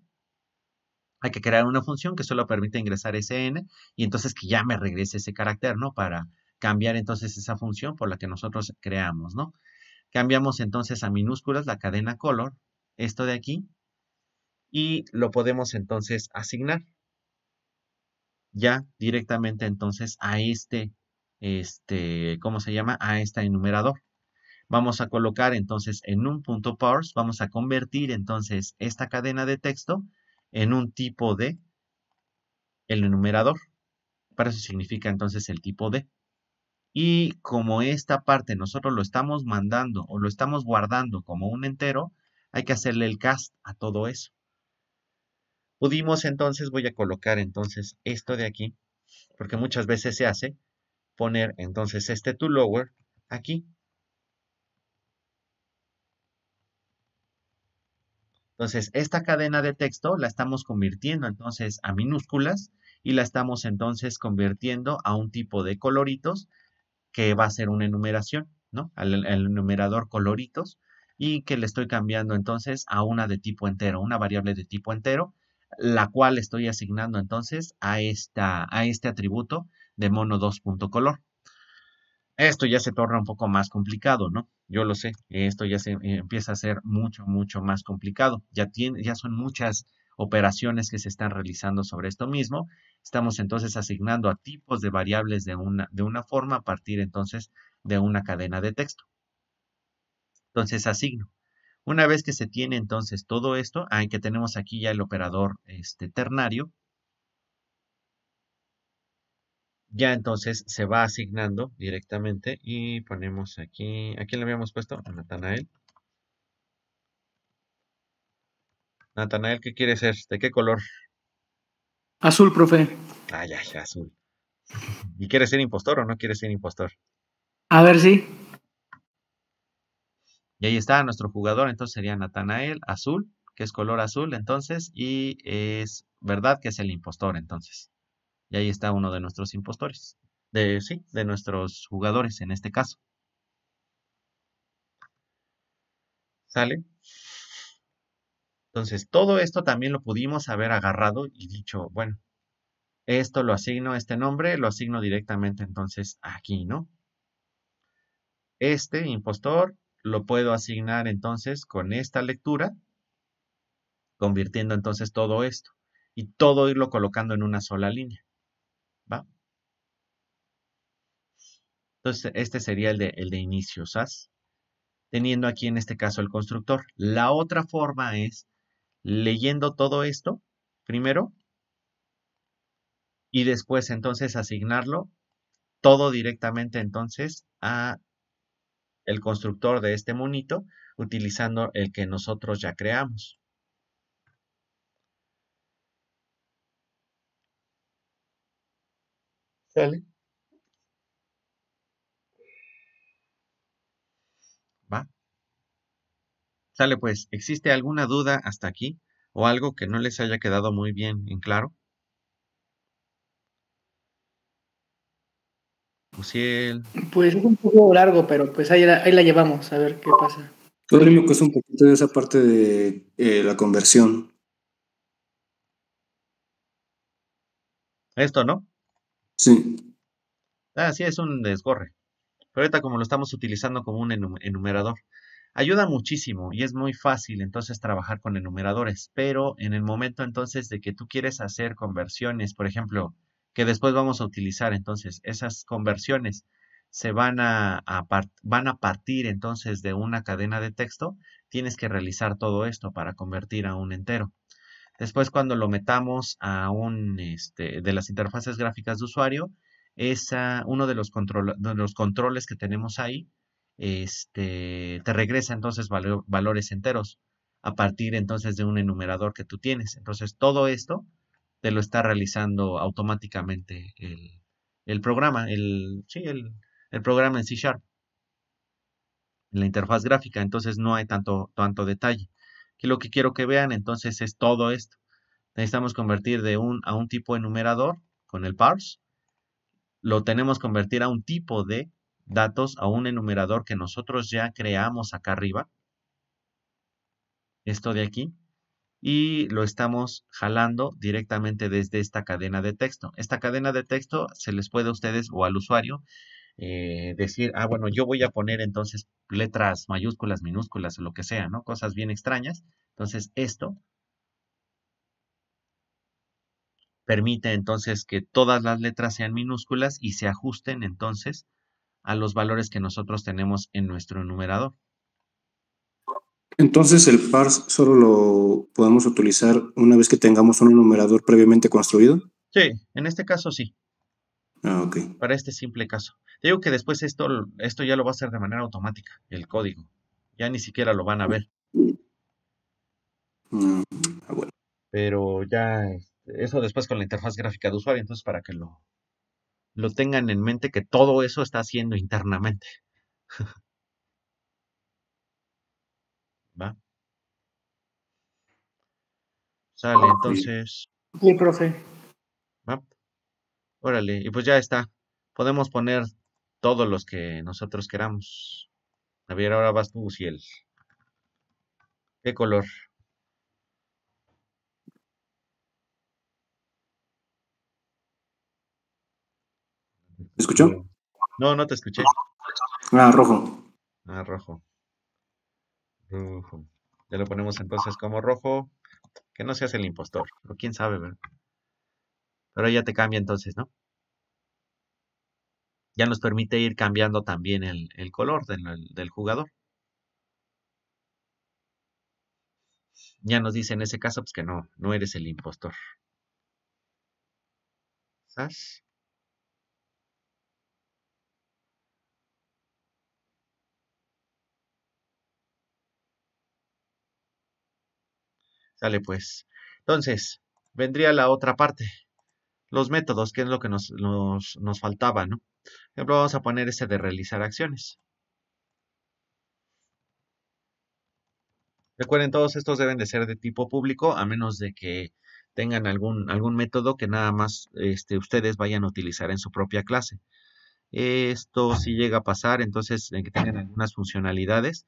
Hay que crear una función que solo permite ingresar SN y entonces que ya me regrese ese carácter, ¿no? Para cambiar entonces esa función por la que nosotros creamos, ¿no? Cambiamos entonces a minúsculas la cadena color, esto de aquí, y lo podemos entonces asignar ya directamente entonces a este este, ¿cómo se llama? A este enumerador. Vamos a colocar entonces en un punto parse, vamos a convertir entonces esta cadena de texto en un tipo de el enumerador. Para eso significa entonces el tipo de. Y como esta parte nosotros lo estamos mandando o lo estamos guardando como un entero, hay que hacerle el cast a todo eso. Pudimos entonces, voy a colocar entonces esto de aquí, porque muchas veces se hace, poner entonces este to lower aquí. Entonces, esta cadena de texto la estamos convirtiendo entonces a minúsculas y la estamos entonces convirtiendo a un tipo de coloritos que va a ser una enumeración, ¿no? Al, enumerador coloritos y que le estoy cambiando entonces a una de tipo entero, una variable de tipo entero, la cual estoy asignando entonces a, esta, a este atributo de mono 2.color. Esto ya se torna un poco más complicado, ¿no? Yo lo sé, esto ya se eh, empieza a ser mucho, mucho más complicado. Ya, tiene, ya son muchas operaciones que se están realizando sobre esto mismo. Estamos entonces asignando a tipos de variables de una, de una forma a partir entonces de una cadena de texto. Entonces asigno. Una vez que se tiene entonces todo esto, hay que tenemos aquí ya el operador este, ternario, ya entonces se va asignando directamente y ponemos aquí, ¿a quién le habíamos puesto? A Natanael. Natanael, ¿qué quiere ser? ¿De qué color? Azul, profe. Ya, ya, azul. ¿Y quiere ser impostor o no quiere ser impostor? A ver, sí. Y ahí está nuestro jugador, entonces sería Natanael, azul, que es color azul, entonces, y es verdad que es el impostor, entonces. Y ahí está uno de nuestros impostores. De, sí, de nuestros jugadores en este caso. ¿Sale? Entonces, todo esto también lo pudimos haber agarrado y dicho, bueno, esto lo asigno, este nombre lo asigno directamente entonces aquí, ¿no? Este impostor lo puedo asignar entonces con esta lectura, convirtiendo entonces todo esto y todo irlo colocando en una sola línea. ¿Va? Entonces, este sería el de, el de inicio SAS, teniendo aquí en este caso el constructor. La otra forma es leyendo todo esto primero y después entonces asignarlo todo directamente entonces a el constructor de este monito utilizando el que nosotros ya creamos. ¿Sale? ¿Va? Sale pues, ¿existe alguna duda hasta aquí? ¿O algo que no les haya quedado muy bien en claro? Uciel. Pues es un poco largo, pero pues ahí la, ahí la llevamos, a ver qué pasa. Es un poquito de esa parte de eh, la conversión. Esto, ¿no? Sí. Ah, sí, es un desgorre. Pero ahorita como lo estamos utilizando como un enum- enumerador, ayuda muchísimo y es muy fácil entonces trabajar con enumeradores. Pero en el momento entonces de que tú quieres hacer conversiones, por ejemplo, que después vamos a utilizar entonces esas conversiones se van a, van a partir entonces de una cadena de texto, tienes que realizar todo esto para convertir a un entero. Después, cuando lo metamos a un este, de las interfaces gráficas de usuario, esa, uno de los, control- de los controles que tenemos ahí este, te regresa entonces valo- valores enteros a partir entonces de un enumerador que tú tienes. Entonces, todo esto te lo está realizando automáticamente el, programa, el, sí, el, el programa en C Sharp, la interfaz gráfica. Entonces, no hay tanto, tanto detalle. Aquí lo que quiero que vean entonces es todo esto. Necesitamos convertir de un, a un tipo enumerador con el parse. Lo tenemos convertir a un tipo de datos, a un enumerador que nosotros ya creamos acá arriba. Esto de aquí. Y lo estamos jalando directamente desde esta cadena de texto. Esta cadena de texto se les puede a ustedes o al usuario eh, decir, ah, bueno, yo voy a poner entonces letras mayúsculas, minúsculas o lo que sea, ¿no? Cosas bien extrañas. Entonces, esto permite entonces que todas las letras sean minúsculas y se ajusten entonces a los valores que nosotros tenemos en nuestro enumerador. Entonces el parse solo lo podemos utilizar una vez que tengamos un enumerador previamente construido. Sí, en este caso sí, Ah, ok. para este simple caso. Te digo que después esto, esto ya lo va a hacer de manera automática, el código. Ya ni siquiera lo van a ver, Mm, ah, bueno. pero ya este, eso después con la interfaz gráfica de usuario, entonces para que lo, lo tengan en mente que todo eso está haciendo internamente. ¿Va? Sale, entonces. Sí, profe. ¿va? Órale, y pues ya está. Podemos poner todos los que nosotros queramos. A ver, ahora vas tú, Ciel. ¿Qué color? ¿Me escuchó? No, no te escuché. Ah, rojo. Ah, rojo. Rojo. Ya lo ponemos entonces como rojo. Que no seas el impostor. O quién sabe, ¿verdad? Pero ya te cambia entonces, ¿no? Ya nos permite ir cambiando también el, el color del, del jugador. Ya nos dice en ese caso pues que no, no eres el impostor. Sale pues. Entonces, vendría la otra parte. Los métodos, que es lo que nos, nos, nos faltaba, ¿no? Por ejemplo, vamos a poner ese de realizar acciones. Recuerden, todos estos deben de ser de tipo público, a menos de que tengan algún, algún método que nada más este, ustedes vayan a utilizar en su propia clase. Esto si llega a pasar, entonces que tengan algunas funcionalidades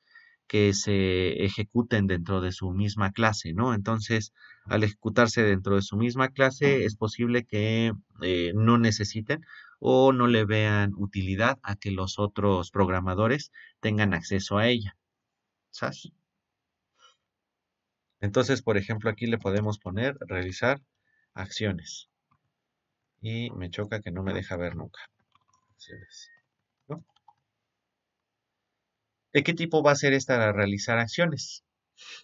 que se ejecuten dentro de su misma clase, ¿no? Entonces, al ejecutarse dentro de su misma clase, es posible que eh, no necesiten o no le vean utilidad a que los otros programadores tengan acceso a ella. ¿Sabes? Entonces, por ejemplo, aquí le podemos poner realizar acciones. Y me choca que no me deja ver nunca. Acciones. ¿no? ¿De qué tipo va a ser esta realizar acciones?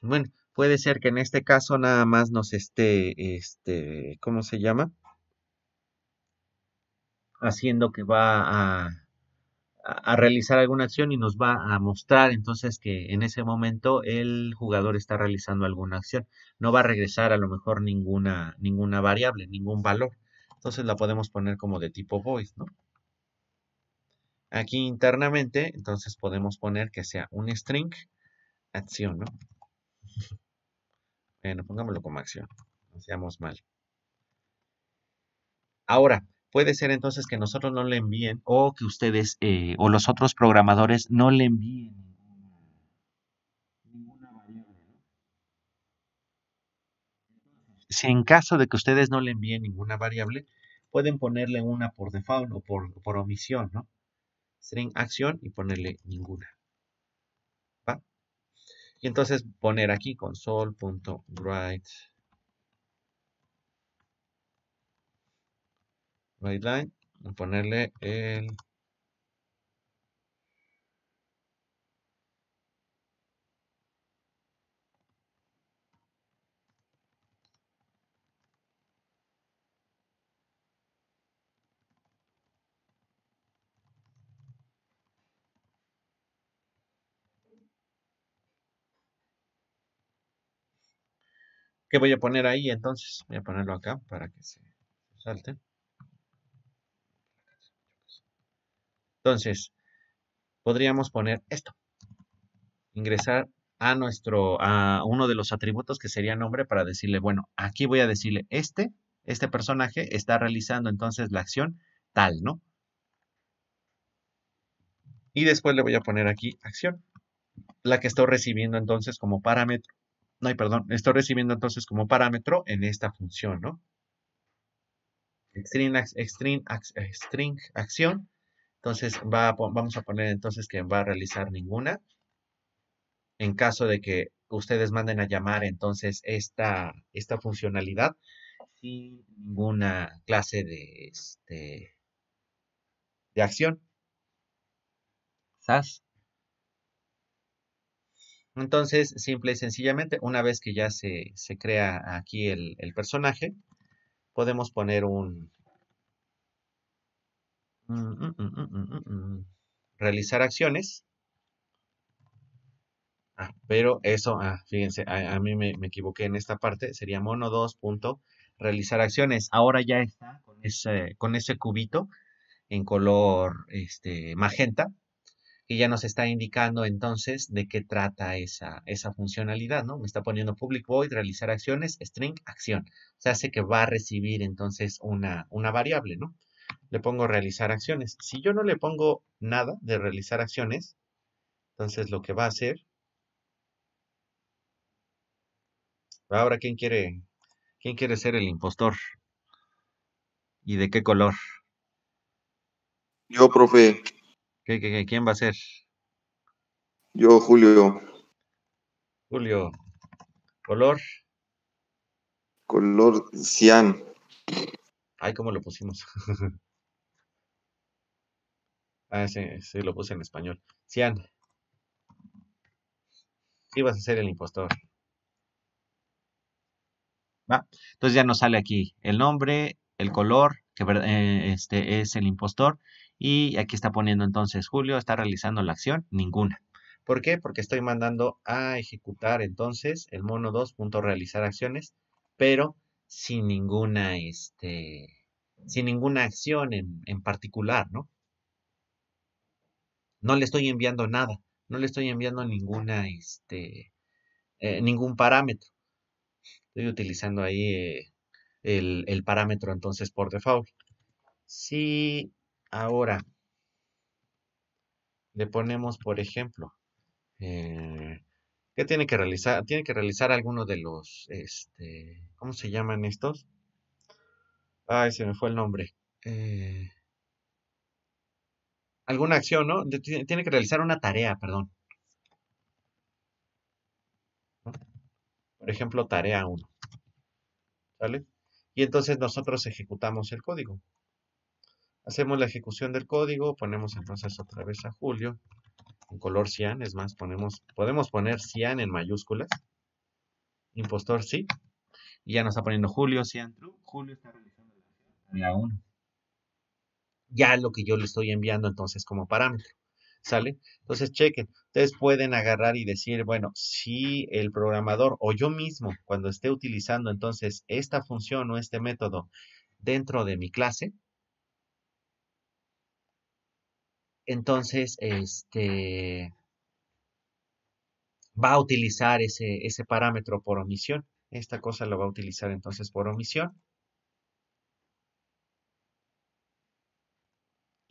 Bueno, puede ser que en este caso nada más nos esté, este, ¿cómo se llama? Haciendo que va a, a realizar alguna acción y nos va a mostrar entonces que en ese momento el jugador está realizando alguna acción. No va a regresar a lo mejor ninguna, ninguna variable, ningún valor. Entonces la podemos poner como de tipo void, ¿no? Aquí internamente, entonces podemos poner que sea un string acción, ¿no? Bueno, pongámoslo como acción. No seamos mal. Ahora, puede ser entonces que nosotros no le envíen o que ustedes eh, o los otros programadores no le envíen ninguna, variable. Si en caso de que ustedes no le envíen ninguna variable, pueden ponerle una por default o por, por omisión, ¿no? String acción y ponerle ninguna. Y entonces poner aquí console.write write line y ponerle el ¿Qué voy a poner ahí entonces? Voy a ponerlo acá para que se salte. Entonces, podríamos poner esto. Ingresar a nuestro, a uno de los atributos que sería nombre para decirle, bueno, aquí voy a decirle este, este personaje está realizando entonces la acción tal, ¿no? Y después le voy a poner aquí acción, la que estoy recibiendo entonces como parámetro. No, perdón, estoy recibiendo entonces como parámetro en esta función, ¿no? String, string, string acción entonces vamos a poner entonces que va a realizar ninguna. En caso de que ustedes manden a llamar entonces esta, esta funcionalidad sin ninguna clase de, este, de acción. ¿Sabes? Entonces, simple y sencillamente, una vez que ya se, se crea aquí el, el personaje, podemos poner un, realizar acciones. Ah, pero eso, ah, fíjense, a, mí me, equivoqué en esta parte. Sería mono 2 punto realizar acciones. Ahora ya está con ese, con ese cubito en color este, magenta. Que ya nos está indicando entonces de qué trata esa, esa funcionalidad, ¿no? Me está poniendo public void, realizar acciones, string, acción. O sea, hace que va a recibir entonces una, una variable, ¿no? Le pongo realizar acciones. Si yo no le pongo nada de realizar acciones, entonces lo que va a hacer... Ahora, ¿quién quiere, quién quiere ser el impostor? ¿Y de qué color? Yo, profe. ¿Qué, qué, qué? quién va a ser? Yo, Julio. Julio. ¿Color? Color cian. Ay, ¿cómo lo pusimos? ah, sí, sí, lo puse en español. Cian. Vas a ser el impostor. Va. Entonces ya nos sale aquí el nombre, el color, que eh, este es el impostor, y aquí está poniendo entonces Julio, está realizando la acción, ninguna. ¿Por qué? Porque estoy mandando a ejecutar entonces el mono 2 realizar acciones, pero sin ninguna, este, sin ninguna acción en, particular, ¿no? No le estoy enviando nada, no le estoy enviando ninguna, este, eh, ningún parámetro. Estoy utilizando ahí eh, el, parámetro entonces por default. Si Ahora, le ponemos, por ejemplo, eh, ¿qué tiene que realizar? Tiene que realizar alguno de los, este, ¿cómo se llaman estos? Ay, se me fue el nombre. Eh, alguna acción, ¿no? Tiene que realizar una tarea, perdón. Por ejemplo, tarea 1. ¿Sale? Y entonces nosotros ejecutamos el código. Hacemos la ejecución del código, ponemos entonces otra vez a Julio en color cian, es más, ponemos, podemos poner cian en mayúsculas. Impostor sí. Y ya nos está poniendo Julio cian true. Julio está realizando la tarea 1. Ya lo que yo le estoy enviando entonces como parámetro. ¿Sale? Entonces, chequen. Ustedes pueden agarrar y decir, bueno, si el programador o yo mismo, cuando esté utilizando entonces esta función o este método dentro de mi clase, entonces este, va a utilizar ese, ese parámetro por omisión. Esta cosa lo va a utilizar entonces por omisión.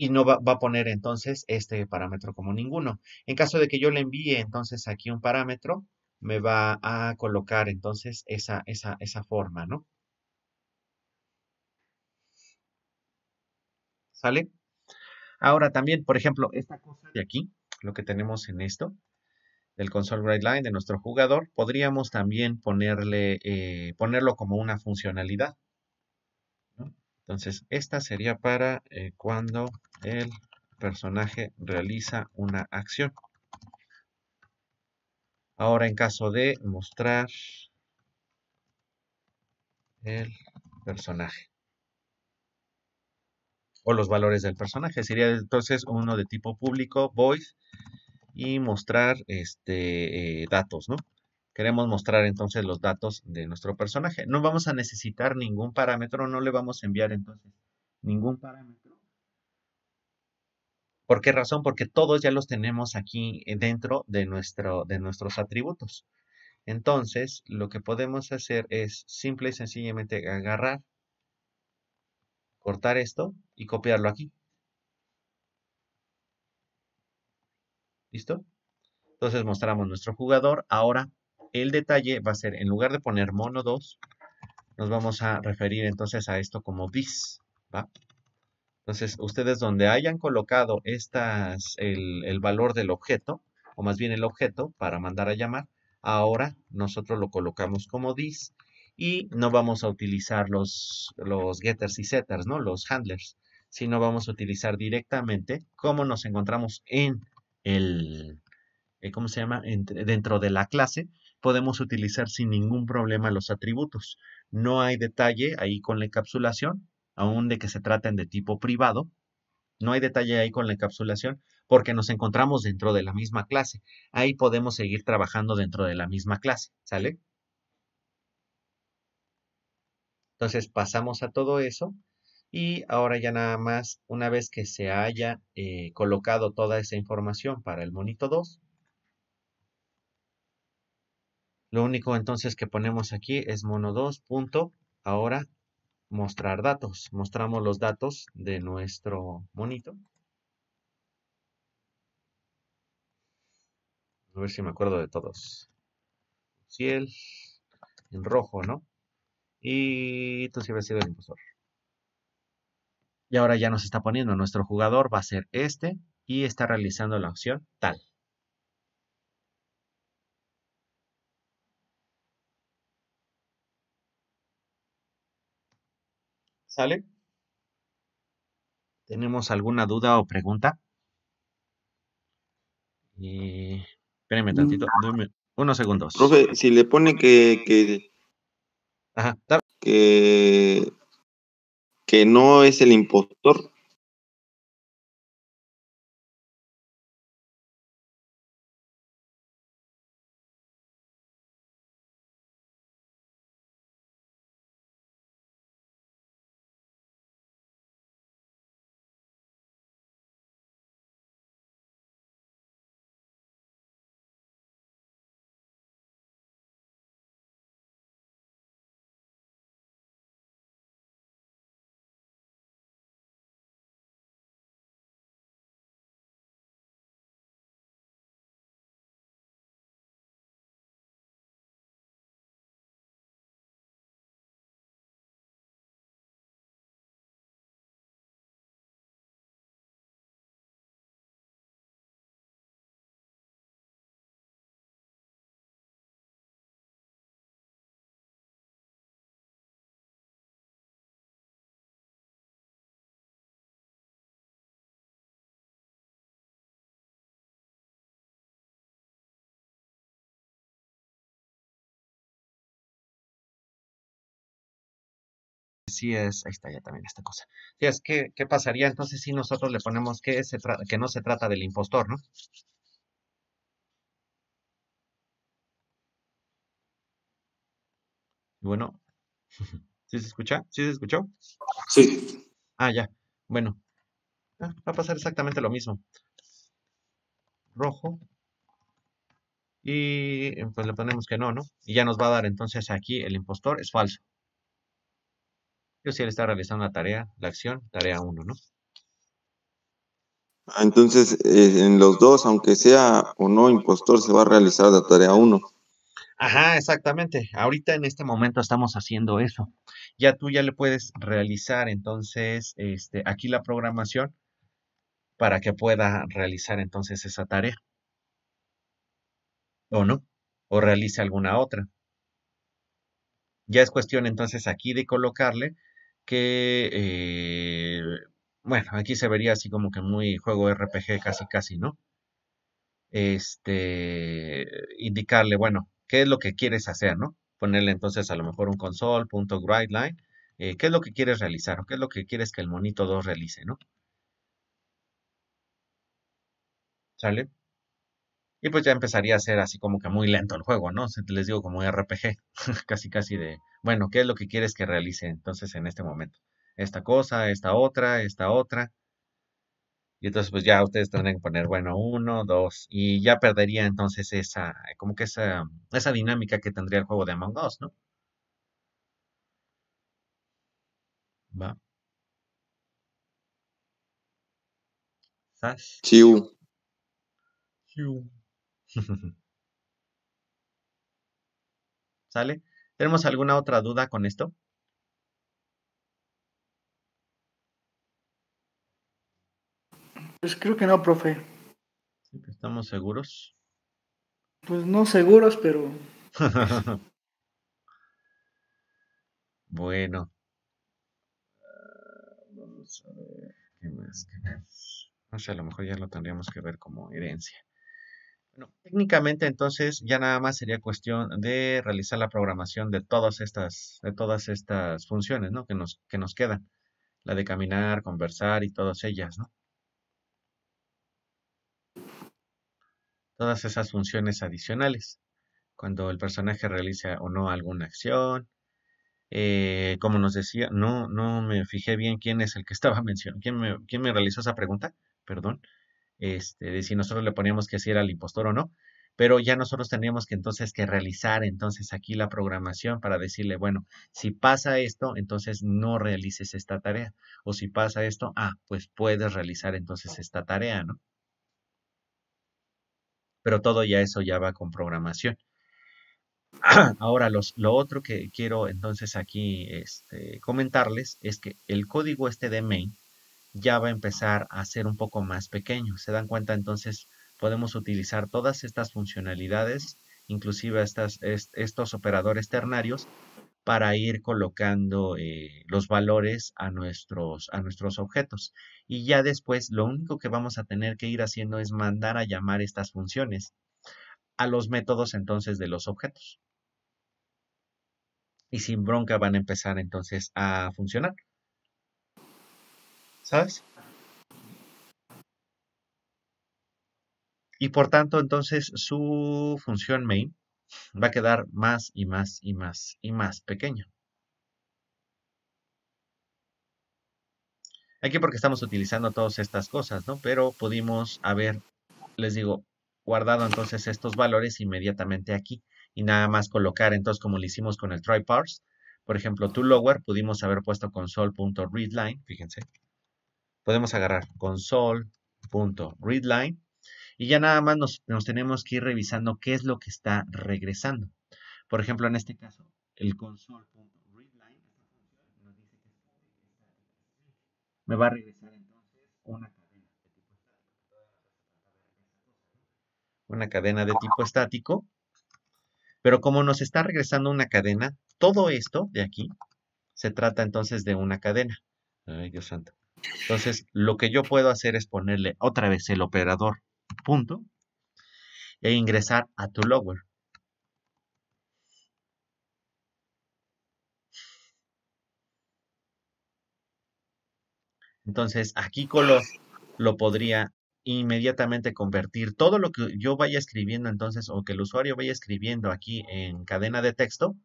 Y no va, a poner entonces este parámetro como ninguno. En caso de que yo le envíe entonces aquí un parámetro, me va a colocar entonces esa, esa, esa forma, ¿no? ¿Sale? Ahora también, por ejemplo, esta cosa de aquí, lo que tenemos en esto, del console write line de nuestro jugador, podríamos también ponerle, eh, ponerlo como una funcionalidad. Entonces, esta sería para eh, cuando el personaje realiza una acción. Ahora, en caso de mostrar el personaje o los valores del personaje. Sería entonces uno de tipo público, void, y mostrar este, eh, datos, ¿no? Queremos mostrar entonces los datos de nuestro personaje. No vamos a necesitar ningún parámetro, no le vamos a enviar entonces ningún parámetro. ¿Por qué razón? Porque todos ya los tenemos aquí dentro de, nuestro, de nuestros atributos. Entonces, lo que podemos hacer es simple y sencillamente agarrar cortar esto y copiarlo aquí. ¿Listo? Entonces mostramos nuestro jugador. Ahora el detalle va a ser, en lugar de poner mono 2, nos vamos a referir entonces a esto como this. ¿va? Entonces, ustedes donde hayan colocado estas, el, el valor del objeto, o más bien el objeto para mandar a llamar, ahora nosotros lo colocamos como this y no vamos a utilizar los, los getters y setters, ¿no? Los handlers, sino vamos a utilizar directamente cómo nos encontramos en el, eh, ¿cómo se llama? dentro de la clase, podemos utilizar sin ningún problema los atributos. No hay detalle ahí con la encapsulación, aún de que se traten de tipo privado. No hay detalle ahí con la encapsulación porque nos encontramos dentro de la misma clase. Ahí podemos seguir trabajando dentro de la misma clase, ¿sale? Entonces pasamos a todo eso Y ahora ya nada más, una vez que se haya eh, colocado toda esa información para el monito 2, lo único entonces que ponemos aquí es mono 2 punto, ahora mostrar datos. Mostramos los datos de nuestro monito. A ver si me acuerdo de todos. Ciel, en rojo, ¿no? Y tú sí había sido el impostor. Y ahora ya nos está poniendo nuestro jugador, va a ser este y está realizando la opción tal. ¿Sale? ¿Tenemos alguna duda o pregunta? Y... Espérenme tantito, unos segundos. Profe, si le pone que, que, Ajá, que, que no es el impostor, sí es, ahí está ya también esta cosa. Es, ¿qué, qué pasaría entonces si nosotros le ponemos que, se que no se trata del impostor, ¿no? Bueno, ¿sí se escucha? ¿Sí se escuchó? Sí. Ah, ya. Bueno, ah, va a pasar exactamente lo mismo. Rojo. Y pues le ponemos que no, ¿no? Y ya nos va a dar entonces aquí el impostor es falso. Yo sí él está realizando la tarea, la acción, tarea 1, ¿no? Ah, entonces eh, en los dos, aunque sea o no impostor, se va a realizar la tarea 1. Ajá, exactamente. Ahorita en este momento estamos haciendo eso. Ya tú ya le puedes realizar entonces este, aquí la programación para que pueda realizar entonces esa tarea. ¿O no? O realice alguna otra. Ya es cuestión entonces aquí de colocarle que, eh, bueno, aquí se vería así como que muy juego RPG casi casi, ¿no? Este, indicarle, bueno, qué es lo que quieres hacer, ¿no? Ponerle entonces a lo mejor un console, punto line, eh, qué es lo que quieres realizar o qué es lo que quieres que el monito 2 realice, ¿no? ¿Sale? Y pues ya empezaría a ser así como que muy lento el juego, ¿no? Les digo como RPG, casi casi de, bueno, ¿qué es lo que quieres que realice entonces en este momento? Esta cosa, esta otra, esta otra. Y entonces pues ya ustedes tendrían que poner, bueno, uno, dos, y ya perdería entonces esa, como que esa, esa dinámica que tendría el juego de Among Us, ¿no? Va. ¿Sas? Chiu. Chiu. ¿Sale? ¿Tenemos alguna otra duda con esto? Pues creo que no, profe. ¿Estamos seguros? Pues no seguros, pero... bueno. Vamos a ver. ¿Qué más? ¿Qué más? No sé, a lo mejor ya lo tendríamos que ver como herencia. Técnicamente entonces ya nada más sería cuestión de realizar la programación de todas estas, de todas estas funciones, ¿no? Que nos, que nos quedan. La de caminar, conversar y todas ellas, ¿no? todas esas funciones adicionales. Cuando el personaje realiza o no alguna acción, Eh, como nos decía, no, no me fijé bien quién es el que estaba mencionando, quién me, quién me realizó esa pregunta, perdón, este, de si nosotros le poníamos que si era el impostor o no, pero ya nosotros teníamos que entonces que realizar entonces aquí la programación para decirle, bueno, si pasa esto, entonces no realices esta tarea, o si pasa esto, ah, pues puedes realizar entonces esta tarea, ¿no? Pero todo ya eso ya va con programación. Ahora, los, lo otro que quiero entonces aquí este, comentarles es que el código este de main ya va a empezar a ser un poco más pequeño. ¿Se dan cuenta? Entonces podemos utilizar todas estas funcionalidades, inclusive estas, estos operadores ternarios, para ir colocando eh, los valores a nuestros, a nuestros objetos. Y ya después lo único que vamos a tener que ir haciendo es mandar a llamar estas funciones a los métodos entonces de los objetos. Y sin bronca van a empezar entonces a funcionar. ¿Sabes? Y por tanto entonces su función main va a quedar más y más y más y más pequeño. Aquí porque estamos utilizando todas estas cosas, ¿no? Pero pudimos haber, les digo, guardado entonces estos valores inmediatamente aquí y nada más colocar entonces como lo hicimos con el try parse. Por ejemplo, to lower pudimos haber puesto console.readline, fíjense. Podemos agarrar console.readline y ya nada más nos, nos, tenemos que ir revisando qué es lo que está regresando. Por ejemplo, en este caso, el console.readline me va a regresar entonces una una cadena de tipo estático. Pero como nos está regresando una cadena, todo esto de aquí se trata entonces de una cadena. Ay, Dios santo. Entonces, lo que yo puedo hacer es ponerle otra vez el operador punto e ingresar a tu lower. Entonces, aquí color lo podría inmediatamente convertir todo lo que yo vaya escribiendo entonces o que el usuario vaya escribiendo aquí en cadena de texto,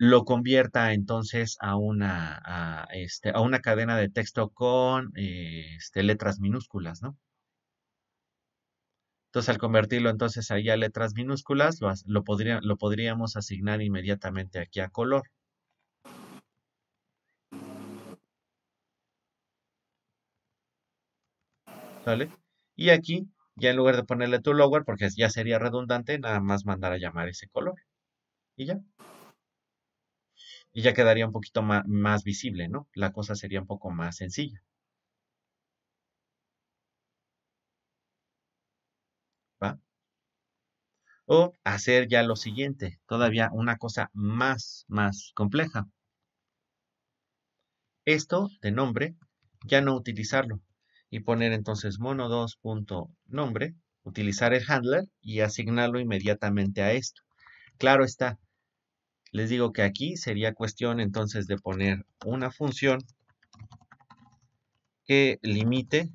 lo convierta entonces a una, a, este, a una cadena de texto con este, letras minúsculas, ¿no? Entonces, al convertirlo entonces ahí a letras minúsculas, lo, lo podríamos asignar inmediatamente aquí a color. ¿Sale? Y aquí, ya en lugar de ponerle tu lower, porque ya sería redundante, nada más mandar a llamar ese color. Y ya. Y ya quedaría un poquito más, visible, ¿no? La cosa sería un poco más sencilla. ¿Va? O hacer ya lo siguiente, todavía una cosa más, más compleja. Esto de nombre, ya no utilizarlo, y poner entonces mono2.nombre, utilizar el handler y asignarlo inmediatamente a esto. Claro está, les digo que aquí sería cuestión entonces de poner una función que limite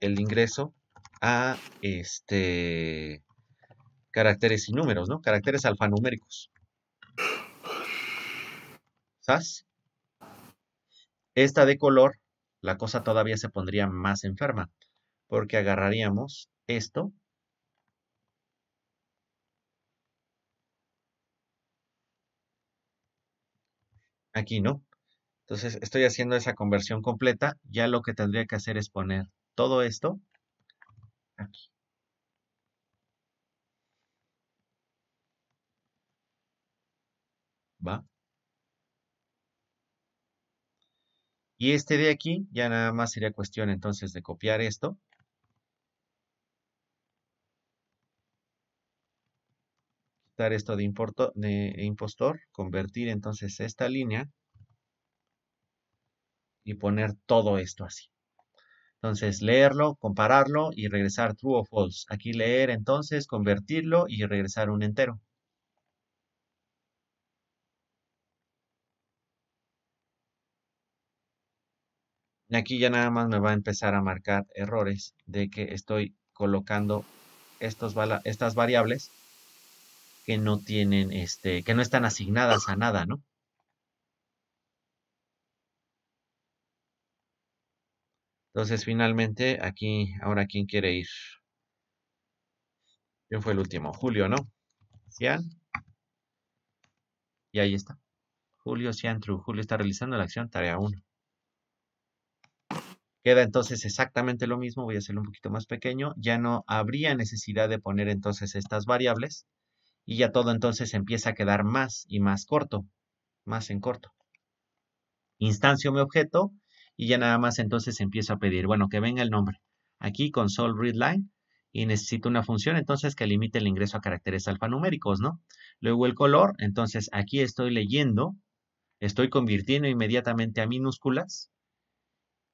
el ingreso a este caracteres y números, ¿no? Caracteres alfanuméricos. Esta de color la cosa todavía se pondría más enferma, porque agarraríamos esto aquí, ¿no? Entonces estoy haciendo esa conversión completa, ya lo que tendría que hacer es poner todo esto aquí. ¿Va? Y este de aquí ya nada más sería cuestión entonces de copiar esto. Esto de, importo, de impostor, convertir entonces esta línea y poner todo esto así. Entonces, leerlo, compararlo y regresar true o false. Aquí leer entonces, convertirlo y regresar un entero. Y aquí ya nada más me va a empezar a marcar errores de que estoy colocando estos, estas variables que no tienen, este, que no están asignadas a nada, ¿no? Entonces, finalmente, aquí, ahora, ¿quién quiere ir? ¿Quién fue el último? Julio, ¿no? Cian. Y ahí está. Julio Cian True. Julio está realizando la acción tarea 1. Queda entonces exactamente lo mismo. Voy a hacerlo un poquito más pequeño. Ya no habría necesidad de poner entonces estas variables. Y ya todo entonces empieza a quedar más y más corto. Más en corto. Instancio mi objeto y ya nada más entonces empiezo a pedir, bueno, que venga el nombre. Aquí console readline y necesito una función entonces que limite el ingreso a caracteres alfanuméricos, ¿no? Luego el color, entonces aquí estoy leyendo, estoy convirtiendo inmediatamente a minúsculas,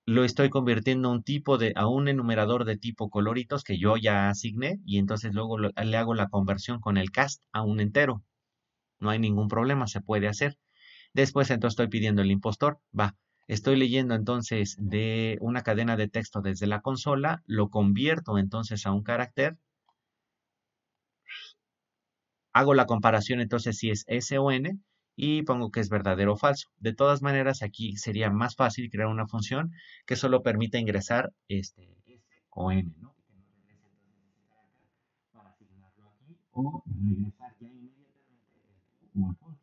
lo estoy convirtiendo a un tipo de, a un enumerador de tipo coloritos que yo ya asigné y entonces luego le hago la conversión con el cast a un entero. No hay ningún problema, se puede hacer. Después entonces estoy pidiendo el impostor, va, Estoy leyendo entonces de una cadena de texto desde la consola, lo convierto entonces a un carácter, hago la comparación entonces si es S o N y pongo que es verdadero o falso. De todas maneras, aquí sería más fácil crear una función que solo permita ingresar este S o N, ¿no? O regresar ya inmediatamente el falso.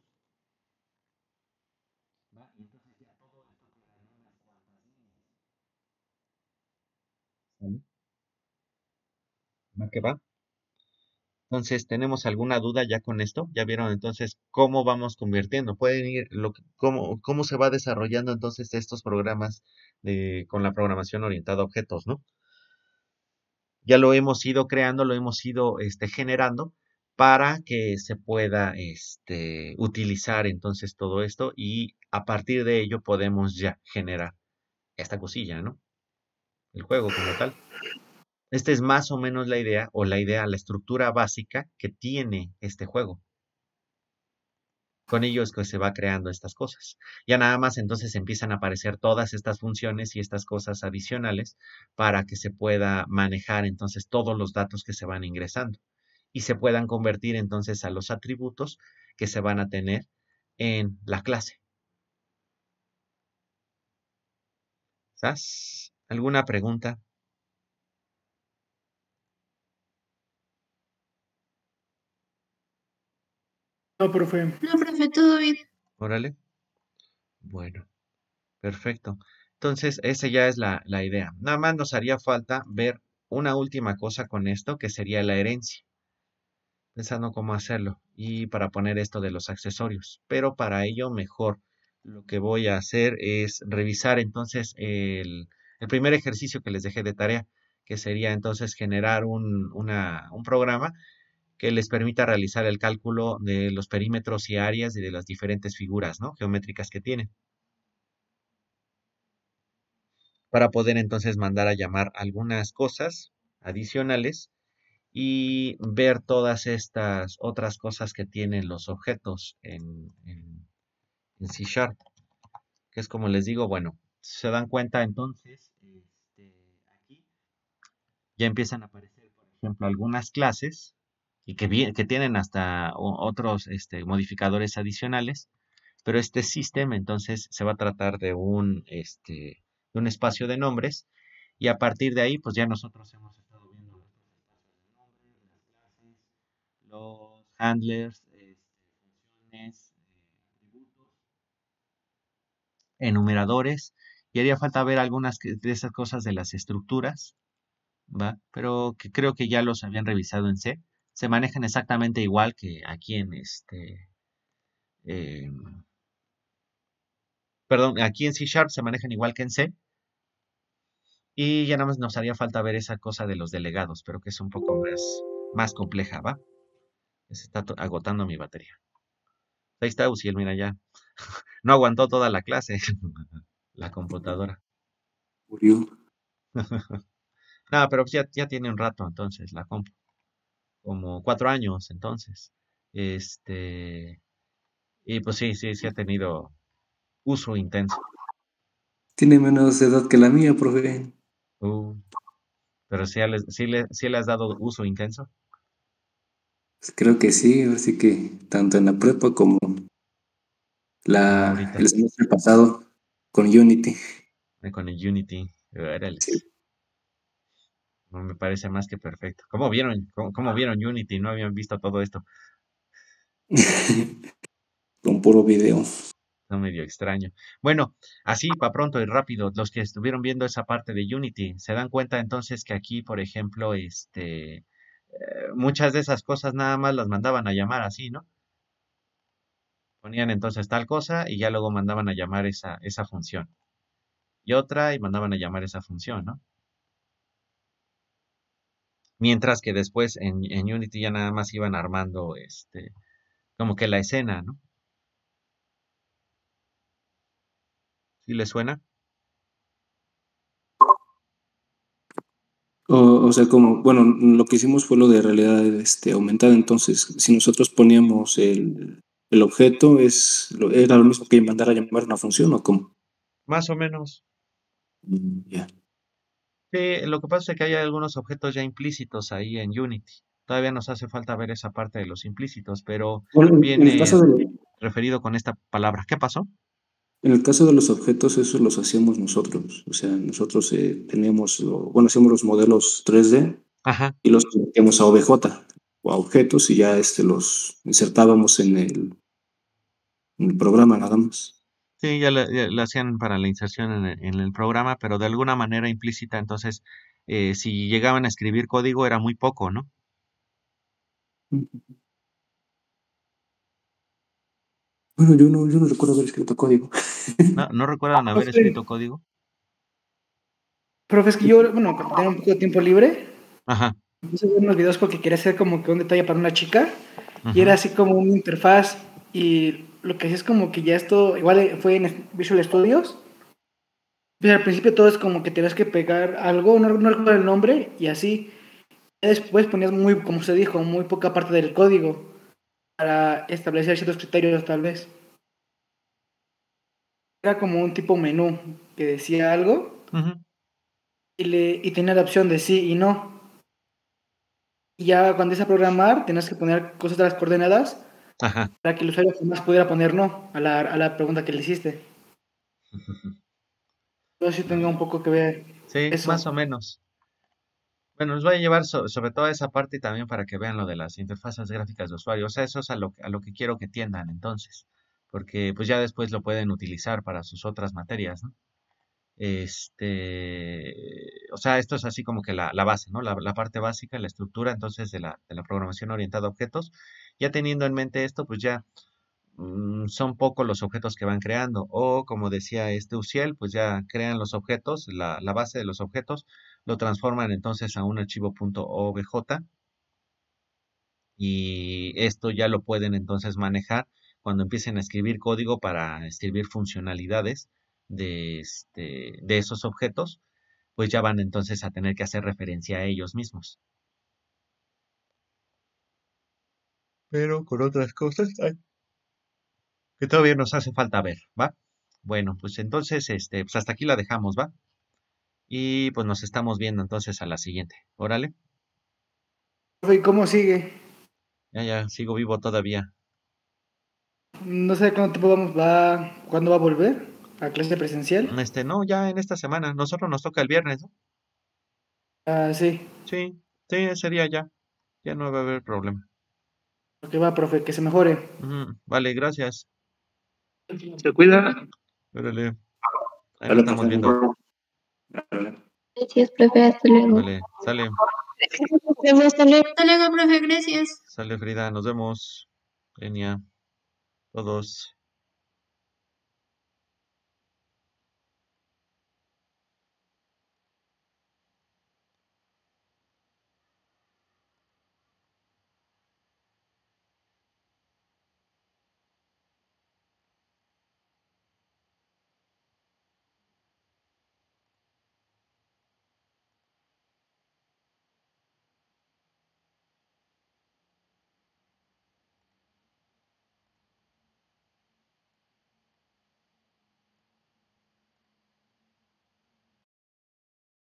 ¿Va que va? Entonces, ¿tenemos alguna duda ya con esto? ¿Ya vieron entonces cómo vamos convirtiendo? Pueden ir, lo, cómo, cómo se va desarrollando entonces estos programas de, con la programación orientada a objetos, ¿no? Ya lo hemos ido creando, lo hemos ido este, generando para que se pueda este, utilizar entonces todo esto y a partir de ello podemos ya generar esta cosilla, ¿no? El juego como tal. Esta es más o menos la idea, o la idea, la estructura básica que tiene este juego. Con ello es que se va creando estas cosas. Ya nada más entonces empiezan a aparecer todas estas funciones y estas cosas adicionales para que se pueda manejar entonces todos los datos que se van ingresando y se puedan convertir entonces a los atributos que se van a tener en la clase. ¿Alguna pregunta? No, profe. No, profe, todo bien. Órale. Bueno, perfecto. Entonces, esa ya es la, la idea. Nada más nos haría falta ver una última cosa con esto, que sería la herencia. Pensando cómo hacerlo y para poner esto de los accesorios. Pero para ello, mejor lo que voy a hacer es revisar entonces el, el primer ejercicio que les dejé de tarea, que sería entonces generar un, una, un programa que les permita realizar el cálculo de los perímetros y áreas y de las diferentes figuras ¿no? geométricas que tienen. Para poder entonces mandar a llamar algunas cosas adicionales y ver todas estas otras cosas que tienen los objetos en, en, C Sharp. Que es como les digo, bueno, se dan cuenta entonces, este, aquí ya empiezan a aparecer, por ejemplo, algunas clases y que, tienen hasta otros este, modificadores adicionales, pero este sistema entonces se va a tratar de un, este, de un espacio de nombres y a partir de ahí pues ya nosotros hemos estado viendo los espacios de nombres, las clases, los handlers, este, funciones, eh, atributos, enumeradores y haría falta ver algunas de esas cosas de las estructuras, ¿va? pero que creo que ya los habían revisado en C se manejan exactamente igual que aquí en este. Eh, perdón, aquí en C Sharp se manejan igual que en C. Y ya nada más nos haría falta ver esa cosa de los delegados, pero que es un poco más, más compleja, ¿va? Se está agotando mi batería. Ahí está Uciel, mira ya. No aguantó toda la clase. la computadora. Murió. no, pero ya, ya tiene un rato entonces la compu como cuatro años entonces. Este, y pues sí, sí, sí ha tenido uso intenso. Tiene menos edad que la mía, profe. Uh, pero sí, le, sí, le, sí le has dado uso intenso. Creo que sí, así que tanto en la prepa como la, Ahorita. el semestre pasado con Unity. Eh, Con el Unity. Sí. No me parece más que perfecto. ¿Cómo vieron, cómo, cómo vieron Unity? No habían visto todo esto. con puro video. Está medio extraño. Bueno, así para pronto y rápido, los que estuvieron viendo esa parte de Unity, se dan cuenta entonces que aquí, por ejemplo, este, eh, muchas de esas cosas nada más las mandaban a llamar así, ¿no? Ponían entonces tal cosa y ya luego mandaban a llamar esa, esa función. Y otra y mandaban a llamar esa función, ¿no? Mientras que después en, en Unity ya nada más iban armando este, como que la escena, ¿no? ¿Sí le suena? O, o sea, como, bueno, lo que hicimos fue lo de realidad este, aumentada. Entonces, si nosotros poníamos el, el objeto, es, ¿era lo mismo que mandar a llamar una función o cómo? Más o menos. Mm, Ya. Sí, lo que pasa es que hay algunos objetos ya implícitos ahí en Unity. Todavía nos hace falta ver esa parte de los implícitos, pero Bueno, en- en viene de, referido con esta palabra. ¿Qué pasó? En el caso de los objetos, eso los hacíamos nosotros. O sea, nosotros eh, teníamos, bueno, hacíamos los modelos 3D Ajá. y los convertíamos a OBJ o a objetos y ya este, los insertábamos en el, en el programa nada más. Sí, ya lo, ya lo hacían para la inserción en el, en el programa, pero de alguna manera implícita, entonces, eh, si llegaban a escribir código era muy poco, ¿no? Bueno, yo no, yo no recuerdo haber escrito código. ¿No, no recuerdan haber sí. escrito código? Profe, es que yo, bueno, cuando tenía un poco de tiempo libre, Ajá. ver unos videos porque quería hacer como que un detalle para una chica y era así como una interfaz y lo que es como que ya esto, igual fue en Visual Studios, pero al principio todo es como que tenías que pegar algo, no, no recuerdo el nombre y así. Después ponías muy, como se dijo, muy poca parte del código para establecer ciertos criterios tal vez. Era como un tipo menú que decía algo y, le, y tenía la opción de sí y no. Y ya cuando ibas a programar, tenías que poner cosas de las coordenadas Ajá. para que el usuario jamás pudiera poner no a la, a la pregunta que le hiciste. Yo sí tengo un poco que ver. Sí, Eso. más o menos. Bueno, les voy a llevar so- sobre todo esa parte y también para que vean lo de las interfaces gráficas de usuario. O sea, eso es a lo, a lo que quiero que tiendan entonces, porque pues ya después lo pueden utilizar para sus otras materias, ¿no? Este, o sea, esto es así como que la, la base, ¿no? La, la parte básica, la estructura entonces de la, de la programación orientada a objetos. Ya teniendo en mente esto, pues ya mm, son pocos los objetos que van creando. O como decía este Uciel, pues ya crean los objetos, la, la base de los objetos, lo transforman entonces a un archivo .obj y esto ya lo pueden entonces manejar cuando empiecen a escribir código para escribir funcionalidades de, este, de esos objetos, pues ya van entonces a tener que hacer referencia a ellos mismos. Pero con otras cosas que todavía nos hace falta ver, ¿va? Bueno, pues entonces, este, pues hasta aquí la dejamos, ¿va? Y pues nos estamos viendo entonces a la siguiente. Órale, ¿Y cómo sigue? ya, ya, sigo vivo todavía. No sé cuánto tiempo vamos, va, cuándo va a volver a clase presencial. Este, no, ya en esta semana. Nosotros nos toca el viernes, ¿no? Ah, sí. Sí, sí, ese día ya. Ya no va a haber problema. Que va, profe, que se mejore. Ujú, Vale, gracias. Se cuida. Órale. Ahí nos estamos viendo. Gracias, profe. Hasta luego. Vale, sale, Hasta luego. Hasta luego, profe. Gracias. sale Frida, nos vemos. Enia, todos.